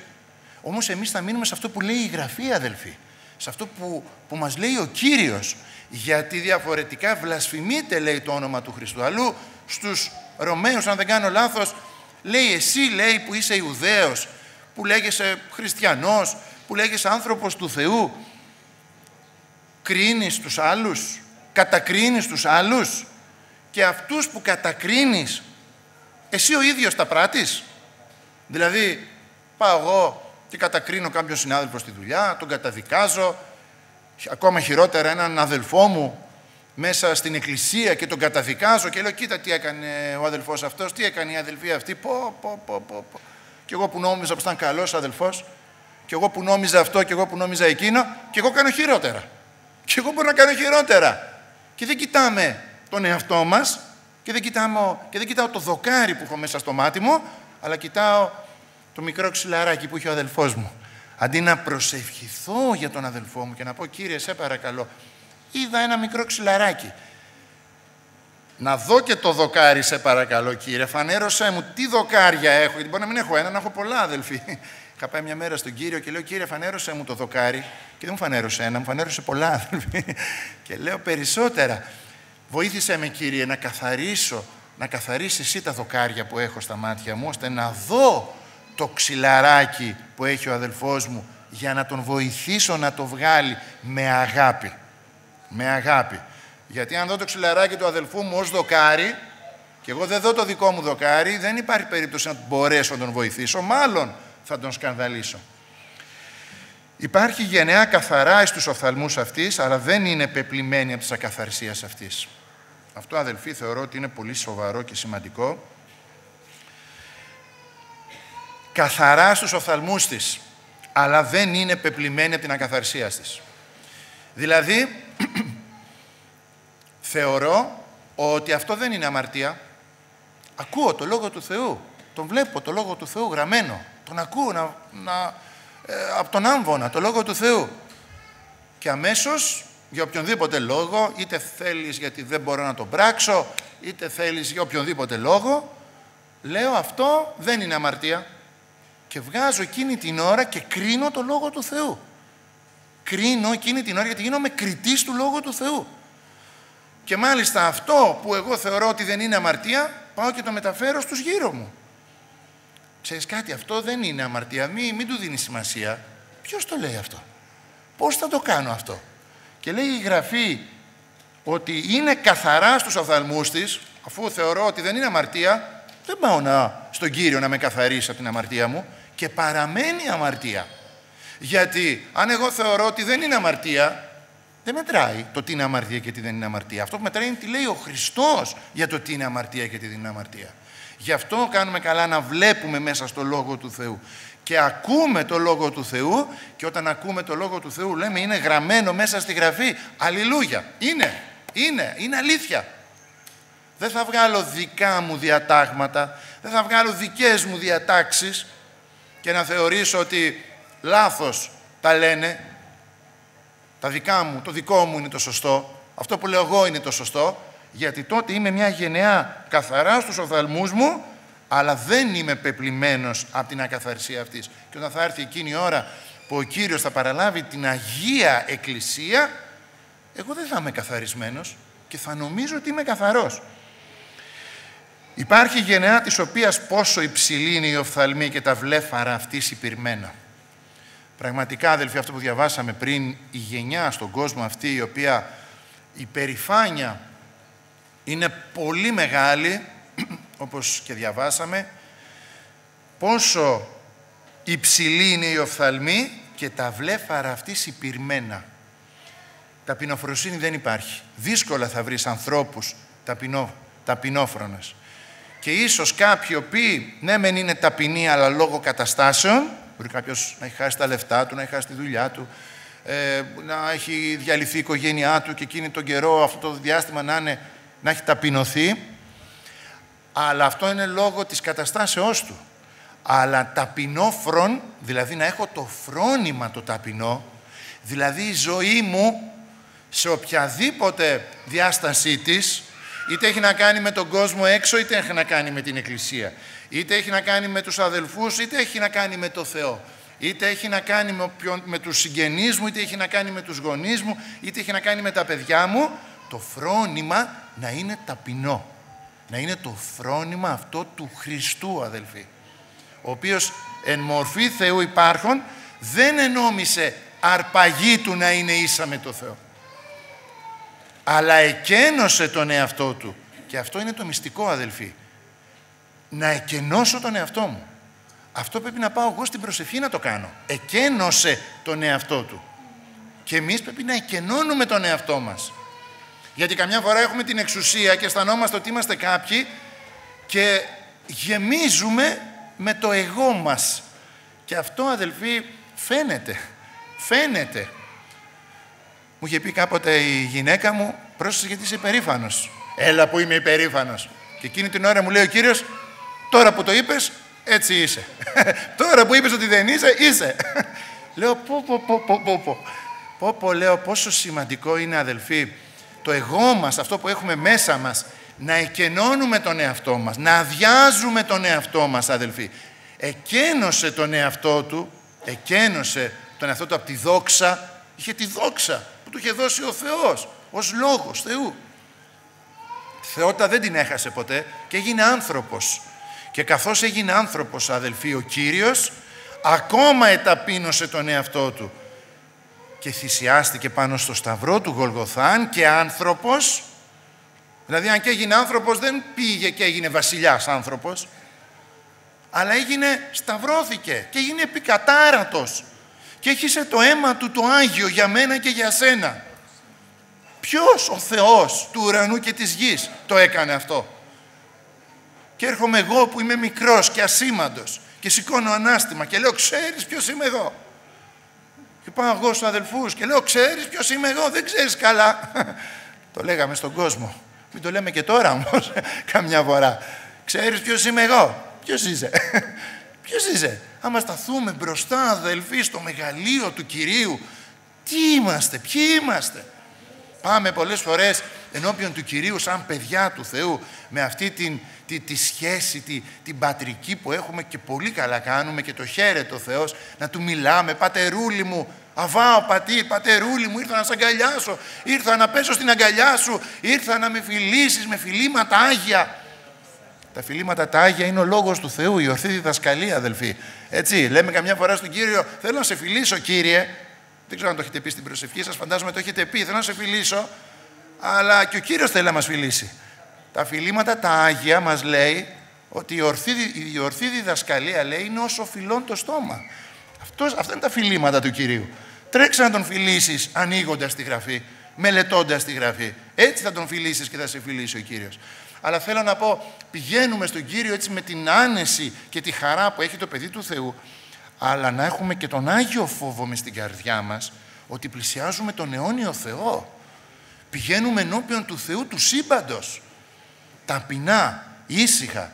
Όμως εμείς θα μείνουμε σε αυτό που λέει η Γραφή, αδελφοί. Σε αυτό που, που μας λέει ο Κύριος. Γιατί διαφορετικά βλασφημείται, λέει το όνομα του Χριστού. Αλλού στους Ρωμαίους, αν δεν κάνω λάθος, λέει εσύ, λέει που είσαι Ιουδαίος, που λέγεσαι χριστιανός, που λέγεσαι άνθρωπος του Θεού, κρίνεις τους άλλους, κατακρίνεις τους άλλους και αυτούς που κατακρίνεις, εσύ ο ίδιος τα πράττεις. Δηλαδή, πάω εγώ και κατακρίνω κάποιον συνάδελφο στη δουλειά, τον καταδικάζω, ακόμα χειρότερα έναν αδελφό μου μέσα στην εκκλησία και τον καταδικάζω και λέω κοίτα τι έκανε ο αδελφός αυτός, τι έκανε η αδελφή αυτή, πω, πω, πω, πω. πω. Και εγώ που νόμιζα πως ήταν καλός αδελφός, και εγώ που νόμιζα αυτό και εγώ που νόμιζα εκείνο, και εγώ κάνω χειρότερα. Και εγώ μπορώ να κάνω χειρότερα. Και δεν κοιτάμε τον εαυτό μας και δεν, κοιτάμε, και δεν κοιτάω το δοκάρι που έχω μέσα στο μάτι μου, αλλά κοιτάω το μικρό ξυλαράκι που είχε ο αδελφός μου. Αντί να προσευχηθώ για τον αδελφό μου και να πω «Κύριε, σε παρακαλώ, είδα ένα μικρό ξυλαράκι. Να δω και το δοκάρι, σε παρακαλώ, κύριε. Φανέρωσέ μου τι δοκάρια έχω. Γιατί μπορεί να μην έχω ένα, να έχω πολλά, αδελφοί. [LAUGHS] Είχα πάει μια μέρα στον κύριο και λέω: Κύριε, φανέρωσέ μου το δοκάρι. Και δεν μου φανέρωσε ένα, μου φανέρωσε πολλά, [LAUGHS] αδελφοί. Και λέω περισσότερα. Βοήθησε με, κύριε, να καθαρίσω, να καθαρίσεις εσύ τα δοκάρια που έχω στα μάτια μου, ώστε να δω το ξυλαράκι που έχει ο αδελφός μου για να τον βοηθήσω να το βγάλει με αγάπη με αγάπη. Γιατί αν δω το ξυλαράκι του αδελφού μου ως δοκάρι και εγώ δεν δω το δικό μου δοκάρι, δεν υπάρχει περίπτωση να μπορέσω να τον βοηθήσω, μάλλον θα τον σκανδαλίσω. Υπάρχει γενναία καθαρά στους οφθαλμούς αυτής, αλλά δεν είναι πεπλημένη από τις ακαθαρσίες αυτής. Αυτό, αδελφοί, θεωρώ ότι είναι πολύ σοβαρό και σημαντικό. Καθαρά στους οφθαλμούς της, αλλά δεν είναι πεπλημένη από την ακαθαρσία της. Δηλαδή, θεωρώ ότι αυτό δεν είναι αμαρτία. Ακούω το Λόγο του Θεού. Τον βλέπω το Λόγο του Θεού γραμμένο. Τον ακούω να, να, ε, από τον άμβονα, το Λόγο του Θεού. Και αμέσως, για οποιονδήποτε λόγο, είτε θέλεις γιατί δεν μπορώ να τον πράξω, είτε θέλεις για οποιονδήποτε λόγο, λέω αυτό δεν είναι αμαρτία. Και βγάζω εκείνη την ώρα και κρίνω το Λόγο του Θεού κρίνω εκείνη την ώρα γιατί γίνομαι κριτής του Λόγου του Θεού. Και μάλιστα αυτό που εγώ θεωρώ ότι δεν είναι αμαρτία, πάω και το μεταφέρω στους γύρω μου. Ξέρεις κάτι, αυτό δεν είναι αμαρτία, μην, μην του δίνεις σημασία. Ποιος το λέει αυτό, πώς θα το κάνω αυτό; Και λέει η Γραφή ότι είναι καθαρά στους οφθαλμούς της, αφού θεωρώ ότι δεν είναι αμαρτία, δεν πάω να, στον Κύριο να με καθαρίσει από την αμαρτία μου και παραμένει αμαρτία. Γιατί αν εγώ θεωρώ ότι δεν είναι αμαρτία, δεν μετράει το τι είναι αμαρτία και τι δεν είναι αμαρτία. Αυτό που μετράει είναι τι λέει ο Χριστός για το τι είναι αμαρτία και τι δεν είναι αμαρτία. Γι' αυτό κάνουμε καλά να βλέπουμε μέσα στο Λόγο του Θεού. Και ακούμε το Λόγο του Θεού και όταν ακούμε το Λόγο του Θεού λέμε είναι γραμμένο μέσα στη Γραφή. Αλληλούια. Είναι. Είναι. Είναι αλήθεια. Δεν θα βγάλω δικά μου διατάγματα. Δεν θα βγάλω δικές μου διατάξεις και να θεωρήσω ότι λάθος τα λένε. Τα δικά μου, το δικό μου είναι το σωστό. Αυτό που λέω εγώ είναι το σωστό γιατί τότε είμαι μια γενεά καθαρά στους οφθαλμούς μου, αλλά δεν είμαι πεπλημένος από την ακαθαρσία αυτής. Και όταν θα έρθει εκείνη η ώρα που ο Κύριος θα παραλάβει την Αγία Εκκλησία, εγώ δεν θα είμαι καθαρισμένος και θα νομίζω ότι είμαι καθαρός. Υπάρχει γενεά της οποίας πόσο υψηλή είναι η οφθαλμή και τα βλέφαρα αυτής υπηρμένα. Πραγματικά, αδελφοί, αυτό που διαβάσαμε πριν, η γενιά στον κόσμο αυτή, η οποία η περηφάνεια είναι πολύ μεγάλη, [CLEARS THROAT] όπως και διαβάσαμε, πόσο υψηλή είναι η οφθαλμή και τα βλέφαρα αυτής υπηρμένα. Ταπεινοφροσύνη δεν υπάρχει. Δύσκολα θα βρεις ανθρώπους ταπεινό, ταπεινόφρονες. Και ίσως κάποιοι οποίοι, ναι μεν είναι ταπεινοί, αλλά λόγω καταστάσεων, μπορεί κάποιος να έχει χάσει τα λεφτά του, να έχει χάσει τη δουλειά του, ε, να έχει διαλυθεί η οικογένειά του και εκείνη τον καιρό, αυτό το διάστημα να είναι να έχει ταπεινωθεί, αλλά αυτό είναι λόγω της καταστάσεώς του. Αλλά ταπεινόφρον, δηλαδή να έχω το φρόνημα το ταπεινό, δηλαδή η ζωή μου σε οποιαδήποτε διάστασή της, είτε έχει να κάνει με τον κόσμο έξω, είτε έχει να κάνει με την Εκκλησία, είτε έχει να κάνει με τους αδελφούς, είτε έχει να κάνει με το Θεό, είτε έχει να κάνει με, με τους συγγενείς μου, είτε έχει να κάνει με τους γονείς μου, είτε έχει να κάνει με τα παιδιά μου, το φρόνημα να είναι ταπεινό. Να είναι το φρόνημα αυτό του Χριστού, αδελφοί. Ο οποίος εν μορφή Θεού υπάρχον δεν ενόμισε αρπαγή του να είναι ίσα με το Θεό. Αλλά εκένωσε τον εαυτό του. Και αυτό είναι το μυστικό, αδελφοί. Να εκενώσω τον εαυτό μου. Αυτό πρέπει να πάω εγώ στην προσευχή να το κάνω. Εκένωσε τον εαυτό του. Και εμείς πρέπει να εκενώνουμε τον εαυτό μας. Γιατί καμιά φορά έχουμε την εξουσία και αισθανόμαστε ότι είμαστε κάποιοι και γεμίζουμε με το εγώ μας. Και αυτό αδελφοί φαίνεται. Φαίνεται. Μου είχε πει κάποτε η γυναίκα μου, πρόσεχε γιατί είσαι υπερήφανος. Έλα που είμαι υπερήφανος. Και εκείνη την ώρα μου λέει ο Κύριος, τώρα που το είπες, έτσι είσαι. [LAUGHS] τώρα που είπες ότι δεν είσαι, είσαι. [LAUGHS] λέω, πω, πω, πω, πω, πω, πω. Πω, πω, λέω, πόσο σημαντικό είναι αδελφοί το εγώ μας, αυτό που έχουμε μέσα μας, να εκενώνουμε τον εαυτό μας, να αδειάζουμε τον εαυτό μας, αδελφοί. Εκένωσε τον εαυτό του, εκένωσε τον εαυτό του από τη δόξα, είχε τη δόξα που του είχε δώσει ο Θεός, ως λόγος Θεού. Θεότητα δεν την έχασε ποτέ και έγινε άνθρωπος. Και καθώς έγινε άνθρωπος, αδελφοί, ο Κύριος, ακόμα εταπείνωσε τον εαυτό του και θυσιάστηκε πάνω στο σταυρό του Γολγοθάν και άνθρωπος, δηλαδή αν και έγινε άνθρωπος δεν πήγε και έγινε βασιλιάς άνθρωπος, αλλά έγινε, σταυρώθηκε και έγινε επικατάρατος και έχισε το αίμα του το Άγιο για μένα και για σένα. Ποιος ο Θεός του ουρανού και της γης το έκανε αυτό; Και έρχομαι εγώ που είμαι μικρός και ασήμαντος και σηκώνω ανάστημα και λέω ξέρεις ποιος είμαι εγώ; Και πάω εγώ στους αδελφούς και λέω ξέρεις ποιος είμαι εγώ, δεν ξέρεις καλά. [LAUGHS] το λέγαμε στον κόσμο. Μην το λέμε και τώρα όμως, [LAUGHS] καμιά φορά. Ξέρεις ποιος είμαι εγώ; Ποιος είσαι; [LAUGHS] ποιος είσαι; Άμα σταθούμε μπροστά αδελφοί στο μεγαλείο του Κυρίου, τι είμαστε, ποιοι είμαστε; Πάμε πολλές φορές ενώπιον του Κυρίου σαν παιδιά του Θεού με αυτή την, τη, τη σχέση, τη, την πατρική που έχουμε και πολύ καλά κάνουμε και το χαίρεται ο Θεός να του μιλάμε «Πατερούλη μου, αβάω πατή, πατερούλη μου, ήρθα να σε αγκαλιάσω, ήρθα να πέσω στην αγκαλιά σου, ήρθα να με φιλήσεις με φιλήματα Άγια». Τα φιλήματα τα Άγια είναι ο λόγος του Θεού, η ορθή διδασκαλία αδελφοί. Έτσι, λέμε καμιά φορά στον Κύριο «Θέλω να σε φιλήσω Κύριε». Δεν ξέρω αν το έχετε πει στην προσευχή σας, φαντάζομαι το έχετε πει. Θέλω να σε φιλήσω, αλλά και ο Κύριος θέλει να μας φιλήσει. Τα φιλήματα, τα Άγια μας λέει ότι η ορθή, η ορθή διδασκαλία λέει είναι όσο φιλών το στόμα. Αυτός, αυτά είναι τα φιλήματα του Κυρίου. Τρέξε να τον φιλήσεις ανοίγοντας τη Γραφή, μελετώντας τη Γραφή. Έτσι θα τον φιλήσεις και θα σε φιλήσει ο Κύριος. Αλλά θέλω να πω, πηγαίνουμε στον Κύριο έτσι με την άνεση και τη χαρά που έχει το παιδί του Θεού, αλλά να έχουμε και τον Άγιο φόβο μες στην καρδιά μας, ότι πλησιάζουμε τον αιώνιο Θεό. Πηγαίνουμε ενώπιον του Θεού του σύμπαντος. Ταπεινά, ήσυχα,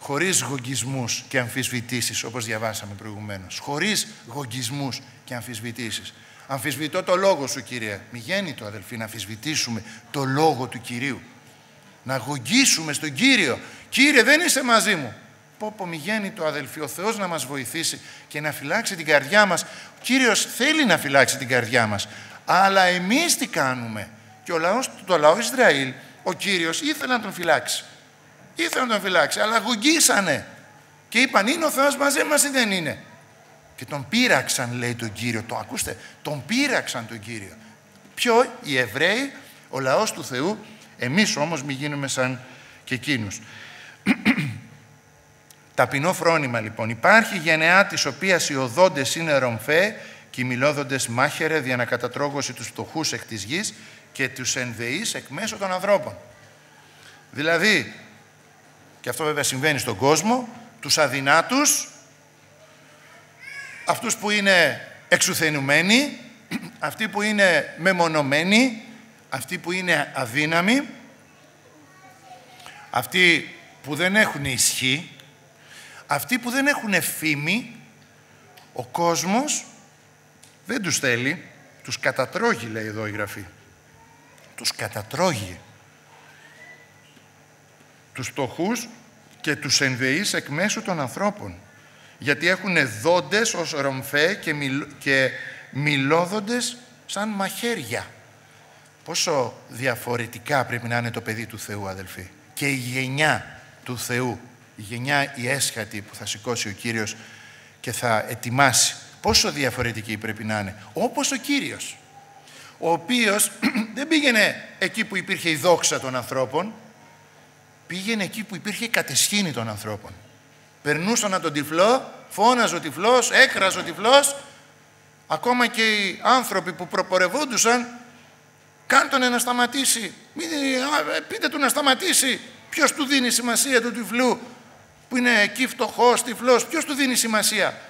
χωρίς γογγισμούς και αμφισβητήσεις, όπως διαβάσαμε προηγουμένως. Χωρίς γογγισμούς και αμφισβητήσεις. Αμφισβητώ το λόγο σου, Κύριε. Μη γέννη το, αδελφοί, να αμφισβητήσουμε το λόγο του Κυρίου. Να γογγίσουμε στον Κύριο. Κύριε, δεν είσαι μαζί μου. Πω πω μη γέννη το αδελφοί, ο Θεός να μας βοηθήσει και να φυλάξει την καρδιά μας. Ο Κύριος θέλει να φυλάξει την καρδιά μας. Αλλά εμείς τι κάνουμε; Και ο λαός, το λαό Ισραήλ, ο Κύριος ήθελε να τον φυλάξει. Ήθελε να τον φυλάξει, αλλά γουγγίσανε. Και είπαν, είναι ο Θεός μαζί μας ή δεν είναι; Και τον πείραξαν, λέει τον Κύριο. Το ακούστε, τον πείραξαν τον Κύριο. Ποιο, οι Εβραίοι, ο λαός του Θεού, εμείς όμως μη γίνουμε σαν και εκείνους. [CLEARS THROAT] Ταπεινό φρόνημα λοιπόν. Υπάρχει γενεά της οποίας οι οδόντες είναι ρομφέ και οι μιλόδοντες μάχερε δια να κατατρώγωση τους φτωχούς εκ της γης και τους ενδεείς εκ μέσω των ανθρώπων. Δηλαδή, και αυτό βέβαια συμβαίνει στον κόσμο, τους αδυνάτους, αυτούς που είναι εξουθενουμένοι, αυτοί που είναι μεμονωμένοι, αυτοί που είναι αδύναμοι, αυτοί που δεν έχουν ισχύ, αυτοί που δεν έχουν φήμη, ο κόσμος δεν τους θέλει, τους κατατρώγει λέει εδώ η Γραφή. Τους κατατρώγει τους φτωχούς και τους ενδεείς εκ μέσω των ανθρώπων. Γιατί έχουν δόντες ως ρομφέ και, μιλ, και μιλόδοντες σαν μαχαίρια. Πόσο διαφορετικά πρέπει να είναι το παιδί του Θεού, αδελφοί. Και η γενιά του Θεού, η γενιά η έσχατη που θα σηκώσει ο Κύριος και θα ετοιμάσει. Πόσο διαφορετική πρέπει να είναι. Όπως ο Κύριος, ο οποίος [CLEARS THROAT] δεν πήγαινε εκεί που υπήρχε η δόξα των ανθρώπων, πήγαινε εκεί που υπήρχε η κατεσχήνη των ανθρώπων. Περνούσαν τον τυφλό, φώναζε ο τυφλός, έκραζε ο τυφλός, ακόμα και οι άνθρωποι που προπορευόντουσαν, κάντονε να σταματήσει, ε, πείτε του να σταματήσει, ποιος του δίνει σημασία του τυφλού, που είναι εκεί φτωχός, τυφλός, ποιος του δίνει σημασία.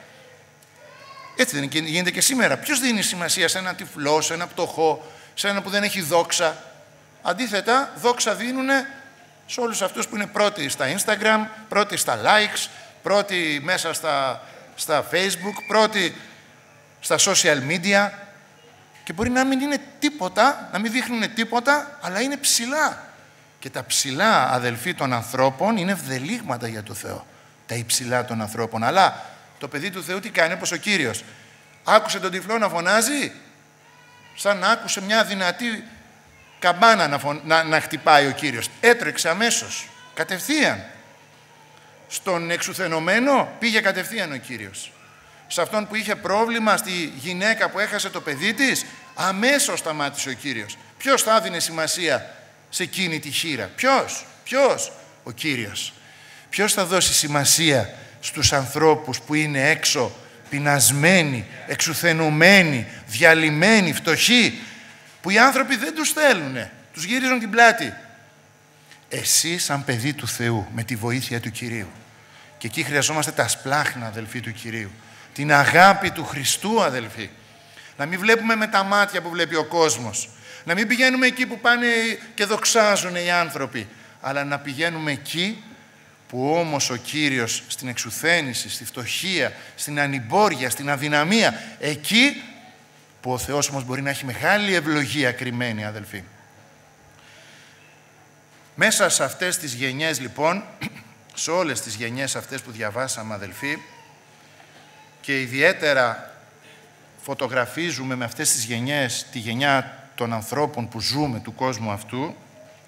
Έτσι δεν γίνεται και σήμερα. Ποιος δίνει σημασία σε ένα τυφλό, σε ένα πτωχό, σε ένα που δεν έχει δόξα; Αντίθετα, δόξα δίνουν σε όλους αυτούς που είναι πρώτοι στα Instagram, πρώτοι στα likes, πρώτοι μέσα στα, στα Facebook, πρώτοι στα social media και μπορεί να μην είναι τίποτα, να μην δείχνουν τίποτα, αλλά είναι ψηλά. Και τα ψηλά αδελφοί των ανθρώπων είναι ευδελίγματα για το Θεό. Τα υψηλά των ανθρώπων. Αλλά το παιδί του Θεού τι κάνει, όπως ο Κύριος. Άκουσε τον τυφλό να φωνάζει, σαν να άκουσε μια δυνατή καμπάνα να, να, να χτυπάει ο Κύριος. Έτρεξε αμέσως, κατευθείαν. Στον εξουθενωμένο πήγε κατευθείαν ο Κύριος. Σε αυτόν που είχε πρόβλημα, στη γυναίκα που έχασε το παιδί της, αμέσως σταμάτησε ο Κύριος. Ποιος θα έδινε σημασία σε εκείνη τη χείρα; Ποιος, ποιος, ο Κύριος. Ποιος θα δώσει σημασία στους ανθρώπους που είναι έξω πεινασμένοι, εξουθενωμένοι, διαλυμένοι, φτωχοί, που οι άνθρωποι δεν τους θέλουν, τους γυρίζουν την πλάτη. Εσύ σαν παιδί του Θεού, με τη βοήθεια του Κυρίου. Και εκεί χρειαζόμαστε τα σπλάχνα, αδελφοί του Κυρίου. Την αγάπη του Χριστού, αδελφοί. Να μην βλέπουμε με τα μάτια που βλέπει ο κόσμος. Να μην πηγαίνουμε εκεί που πάνε και δοξάζουν οι άνθρωποι. Αλλά να πηγαίνουμε εκεί που όμως ο Κύριος στην εξουθένηση, στη φτωχία, στην ανυμπόρια, στην αδυναμία, εκεί που ο Θεός όμως μπορεί να έχει μεγάλη ευλογία κρυμμένη, αδελφοί. Μέσα σε αυτές τις γενιές, λοιπόν, [CLEARS THROAT] σε όλες τις γενιές αυτές που διαβάσαμε, αδελφοί, και ιδιαίτερα φωτογραφίζουμε με αυτές τις γενιές τη γενιά των ανθρώπων που ζούμε του κόσμου αυτού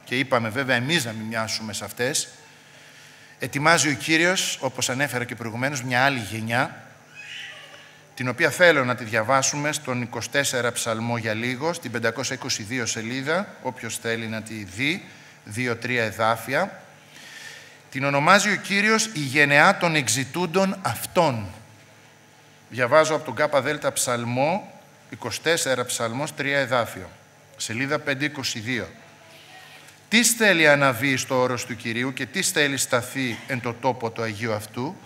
και είπαμε βέβαια εμείς να μην μοιάσουμε σε αυτές, ετοιμάζει ο Κύριος, όπως ανέφερα και προηγουμένως, μια άλλη γενιά την οποία θέλω να τη διαβάσουμε στον 24 ψαλμό για λίγο, στην 522 σελίδα, όποιος θέλει να τη δει, δύο-τρία εδάφια. Την ονομάζει ο Κύριος η γενεά των εξητούντων αυτών. Διαβάζω από τον ΚΑΠΑ ΔΕΛΤΑ ψαλμό, 24 ψαλμός, τρία εδάφιο. Σελίδα 522. Τι θέλει αναβεί στο όρος του Κυρίου και τι θέλει σταθεί εν το τόπο του Αγίου αυτού,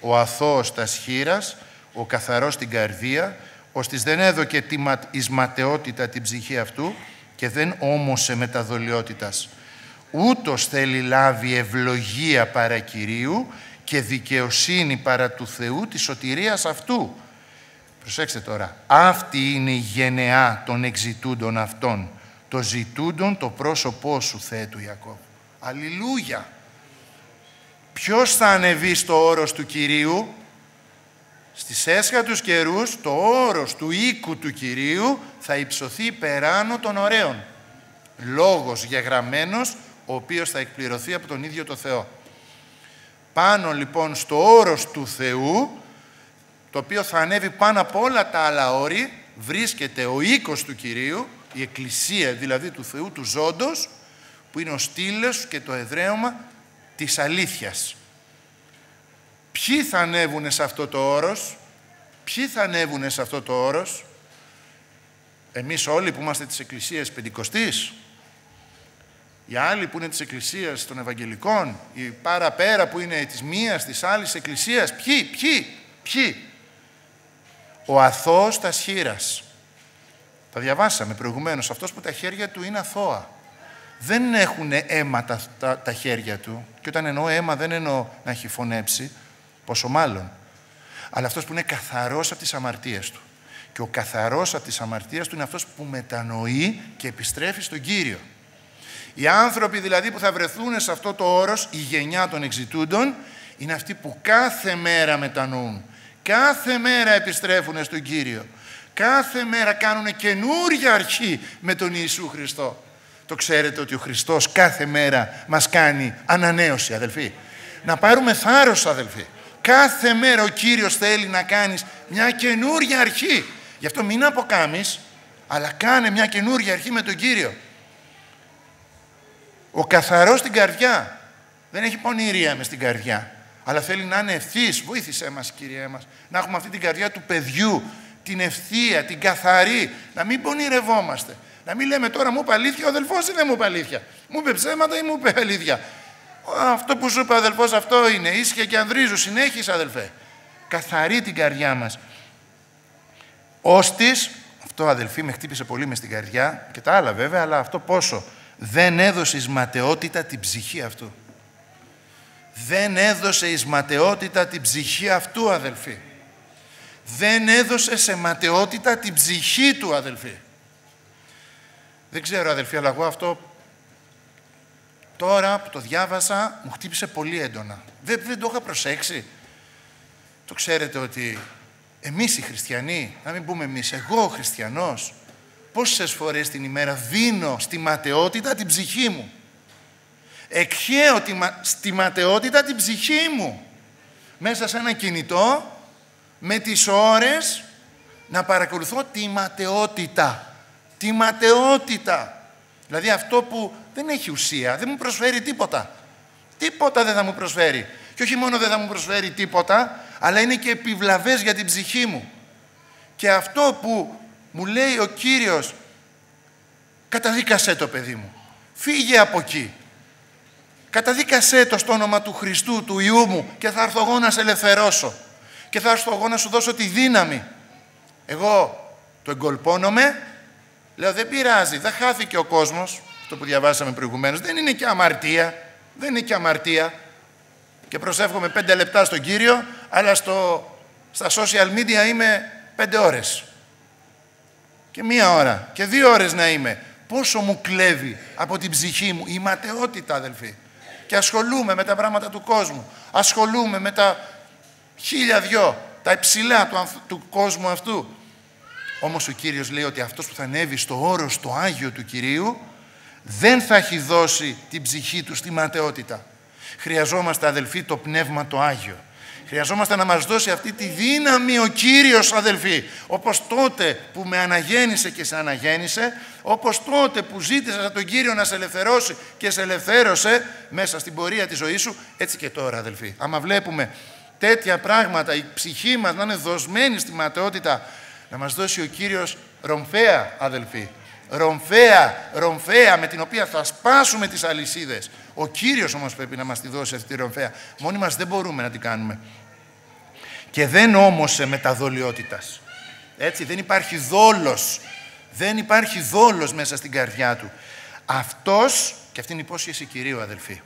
ο αθώος τας σχήρας, ο καθαρός την καρδία, ώστις δεν έδωκε τη εις ματαιότητα την ψυχή αυτού και δεν όμωσε με τα δολιότητας. Ούτως θέλει λάβει ευλογία παρά Κυρίου και δικαιοσύνη παρά του Θεού της σωτηρίας αυτού. Προσέξτε τώρα, αυτή είναι η γενεά των εξητούντων αυτών. Το ζητούντον το πρόσωπό σου, Θεέ του Ιακώβ. Αλληλούια! Ποιος θα ανεβεί στο όρος του Κυρίου, στις έσχατους καιρούς το όρος του οίκου του Κυρίου θα υψωθεί υπεράνω των ωραίων. Λόγος γεγραμμένος, ο οποίος θα εκπληρωθεί από τον ίδιο το Θεό. Πάνω λοιπόν στο όρος του Θεού, το οποίο θα ανέβει πάνω από όλα τα άλλα όρη, βρίσκεται ο οίκος του Κυρίου, η εκκλησία δηλαδή του Θεού του ζώντος, που είναι ο στήλος και το εδραίωμα της αλήθειας. Ποιοι θα ανέβουν σε αυτό το όρος, ποιοι θα ανέβουν σε αυτό το όρος, εμείς όλοι που είμαστε της Εκκλησίας Πεντηκοστής, οι άλλοι που είναι της Εκκλησίας των Ευαγγελικών, οι παραπέρα που είναι της μίας, της άλλης Εκκλησίας, ποιοι, ποιοι, ποιοι; Ο αθώος τα σχήρας. Τα διαβάσαμε προηγουμένως, αυτός που τα χέρια του είναι αθώα. Δεν έχουν αίμα τα, τα, τα χέρια του. Και όταν εννοώ αίμα δεν εννοώ να έχει φωνέψει, πόσο μάλλον. Αλλά αυτός που είναι καθαρός από τις αμαρτίες του. Και ο καθαρός από τις αμαρτίες του είναι αυτός που μετανοεί και επιστρέφει στον Κύριο. Οι άνθρωποι δηλαδή που θα βρεθούν σε αυτό το όρος, η γενιά των εξητούντων, είναι αυτοί που κάθε μέρα μετανοούν. Κάθε μέρα επιστρέφουν στον Κύριο. Κάθε μέρα κάνουν καινούρια αρχή με τον Ιησού Χριστό. Το ξέρετε ότι ο Χριστός κάθε μέρα μας κάνει ανανέωση, αδελφοί. Να πάρουμε θάρρος, αδελφοί. Κάθε μέρα ο Κύριος θέλει να κάνεις μια καινούρια αρχή. Γι' αυτό μην αποκάμεις, αλλά κάνε μια καινούρια αρχή με τον Κύριο. Ο καθαρός στην καρδιά δεν έχει πονηρία μες στην καρδιά, αλλά θέλει να είναι ευθύς. Βοήθησέ μας, Κύριε μας, να έχουμε αυτή την καρδιά του παιδιού, την ευθεία, την καθαρή, να μην πονηρευόμαστε. Να μην λέμε τώρα μου είπε αλήθεια, ο αδελφός ή δεν μου είπε αλήθεια; Μου είπε ψέματα ή μου είπε αλήθεια; Αυτό που σου είπε ο αδελφός αυτό είναι. Ίσια και ανδρίζου. Συνέχισε αδελφέ. Καθαρή την καρδιά μας. Ώστις, αυτό αδελφή με χτύπησε πολύ μες στην καρδιά και τα άλλα βέβαια, αλλά αυτό πόσο. Δεν έδωσες εις ματαιότητα την ψυχή αυτού. Δεν έδωσες εις ματαιότητα την ψυχή αυτού αδελφή. Δεν έδωσε σε ματαιότητα την ψυχή του αδελφή. Δεν ξέρω αδελφοί, αλλά εγώ αυτό τώρα που το διάβασα μου χτύπησε πολύ έντονα. Δεν, δεν το είχα προσέξει. Το ξέρετε ότι εμείς οι χριστιανοί, να μην πούμε εμείς, εγώ ο χριστιανός, πόσες φορές την ημέρα δίνω στη ματαιότητα την ψυχή μου. Εκχαίω τη, στη ματαιότητα την ψυχή μου. Μέσα σε ένα κινητό, με τις ώρες, να παρακολουθώ τη ματαιότητα τη ματαιότητα. Δηλαδή αυτό που δεν έχει ουσία, δεν μου προσφέρει τίποτα. Τίποτα δεν θα μου προσφέρει. Και όχι μόνο δεν θα μου προσφέρει τίποτα, αλλά είναι και επιβλαβές για την ψυχή μου. Και αυτό που μου λέει ο Κύριος, καταδίκασέ το παιδί μου. Φύγε από εκεί. Καταδίκασέ το στο όνομα του Χριστού, του Ιού μου και θα έρθω εγώ να σε ελευθερώσω. Και θα έρθω εγώ να σου δώσω τη δύναμη. Εγώ το εγκολπώνομαι Λέω δεν πειράζει, δεν χάθηκε ο κόσμος, αυτό που διαβάσαμε προηγουμένως, δεν είναι και αμαρτία, δεν είναι και αμαρτία. Και προσεύχομαι πέντε λεπτά στον Κύριο, αλλά στο, στα social media είμαι πέντε ώρες. Και μία ώρα και δύο ώρες να είμαι. Πόσο μου κλέβει από την ψυχή μου η ματαιότητα αδελφοί. Και ασχολούμαι με τα πράγματα του κόσμου. Ασχολούμαι με τα χίλια δυο, τα υψηλά του, του κόσμου αυτού. Όμως ο Κύριος λέει ότι αυτός που θα ανέβει στο όρος το Άγιο του Κυρίου δεν θα έχει δώσει την ψυχή του στη ματαιότητα. Χρειαζόμαστε αδελφοί το Πνεύμα το Άγιο. Χρειαζόμαστε να μας δώσει αυτή τη δύναμη ο Κύριος αδελφοί. Όπως τότε που με αναγέννησε και σε αναγέννησε, όπως τότε που ζήτησα τον Κύριο να σε ελευθερώσει και σε ελευθέρωσε μέσα στην πορεία της ζωής σου, έτσι και τώρα αδελφοί. Άμα βλέπουμε τέτοια πράγματα, η ψυχή μας να είναι δοσμένη στη ματαιότητα, να μας δώσει ο Κύριος ρομφαία αδελφοί. Ρομφαία, ρομφαία με την οποία θα σπάσουμε τις αλυσίδες. Ο Κύριος όμως πρέπει να μας τη δώσει αυτή τη ρομφαία. Μόνοι μας δεν μπορούμε να την κάνουμε. Και δεν όμως σε μεταδολιότητας. Έτσι, δεν υπάρχει δόλος. Δεν υπάρχει δόλος μέσα στην καρδιά του. Αυτός, και αυτή είναι η υπόσχεση Κυρίου αδελφοί,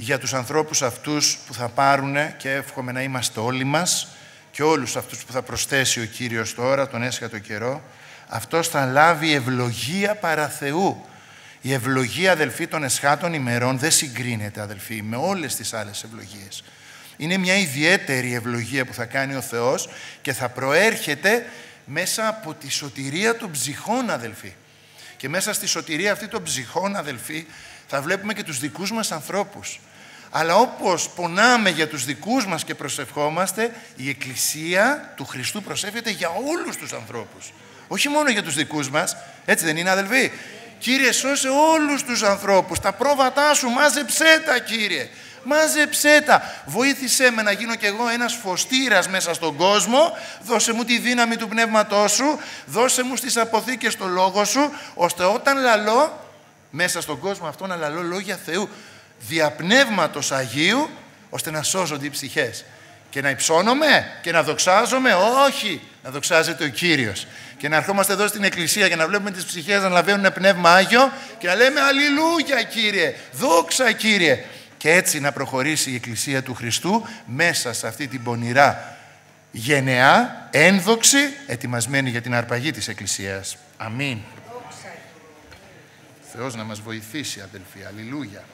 για τους ανθρώπους αυτούς που θα πάρουν και εύχομαι να είμαστε όλοι μας και όλους αυτούς που θα προσθέσει ο Κύριος τώρα, τον έσχατο καιρό, αυτός θα λάβει ευλογία παρά Θεού. Η ευλογία, αδελφοί, των εσχάτων ημερών δεν συγκρίνεται, αδελφοί, με όλες τις άλλες ευλογίες. Είναι μια ιδιαίτερη ευλογία που θα κάνει ο Θεός και θα προέρχεται μέσα από τη σωτηρία των ψυχών, αδελφοί. Και μέσα στη σωτηρία αυτή των ψυχών, αδελφοί, θα βλέπουμε και τους δικούς μας ανθρώπους. Αλλά όπως πονάμε για τους δικούς μας και προσευχόμαστε, η Εκκλησία του Χριστού προσεύχεται για όλους τους ανθρώπους. Όχι μόνο για τους δικούς μας, έτσι δεν είναι αδελφοί; Κύριε σώσε όλους τους ανθρώπους, τα πρόβατά σου μάζεψέ τα Κύριε. Μάζεψέ τα. Βοήθησέ με να γίνω κι εγώ ένας φωστήρας μέσα στον κόσμο. Δώσε μου τη δύναμη του πνεύματός σου. Δώσε μου στις αποθήκες το λόγο σου. Ώστε όταν λαλώ μέσα στον κόσμο αυτό να λαλώ λόγια Θεού. Διαπνεύματος Αγίου ώστε να σώζονται οι ψυχές. Και να υψώνομαι και να δοξάζομαι. Όχι. Να δοξάζεται ο Κύριος και να ερχόμαστε εδώ στην Εκκλησία και να βλέπουμε τις ψυχές να λαβαίνουν πνεύμα Άγιο και να λέμε Αλληλούια Κύριε, δόξα Κύριε. Και έτσι να προχωρήσει η Εκκλησία του Χριστού μέσα σε αυτή την πονηρά γενεά, ένδοξη, ετοιμασμένη για την αρπαγή της Εκκλησίας. Αμήν. Θεός να μας βοηθήσει αδελφοί. Αλληλούια.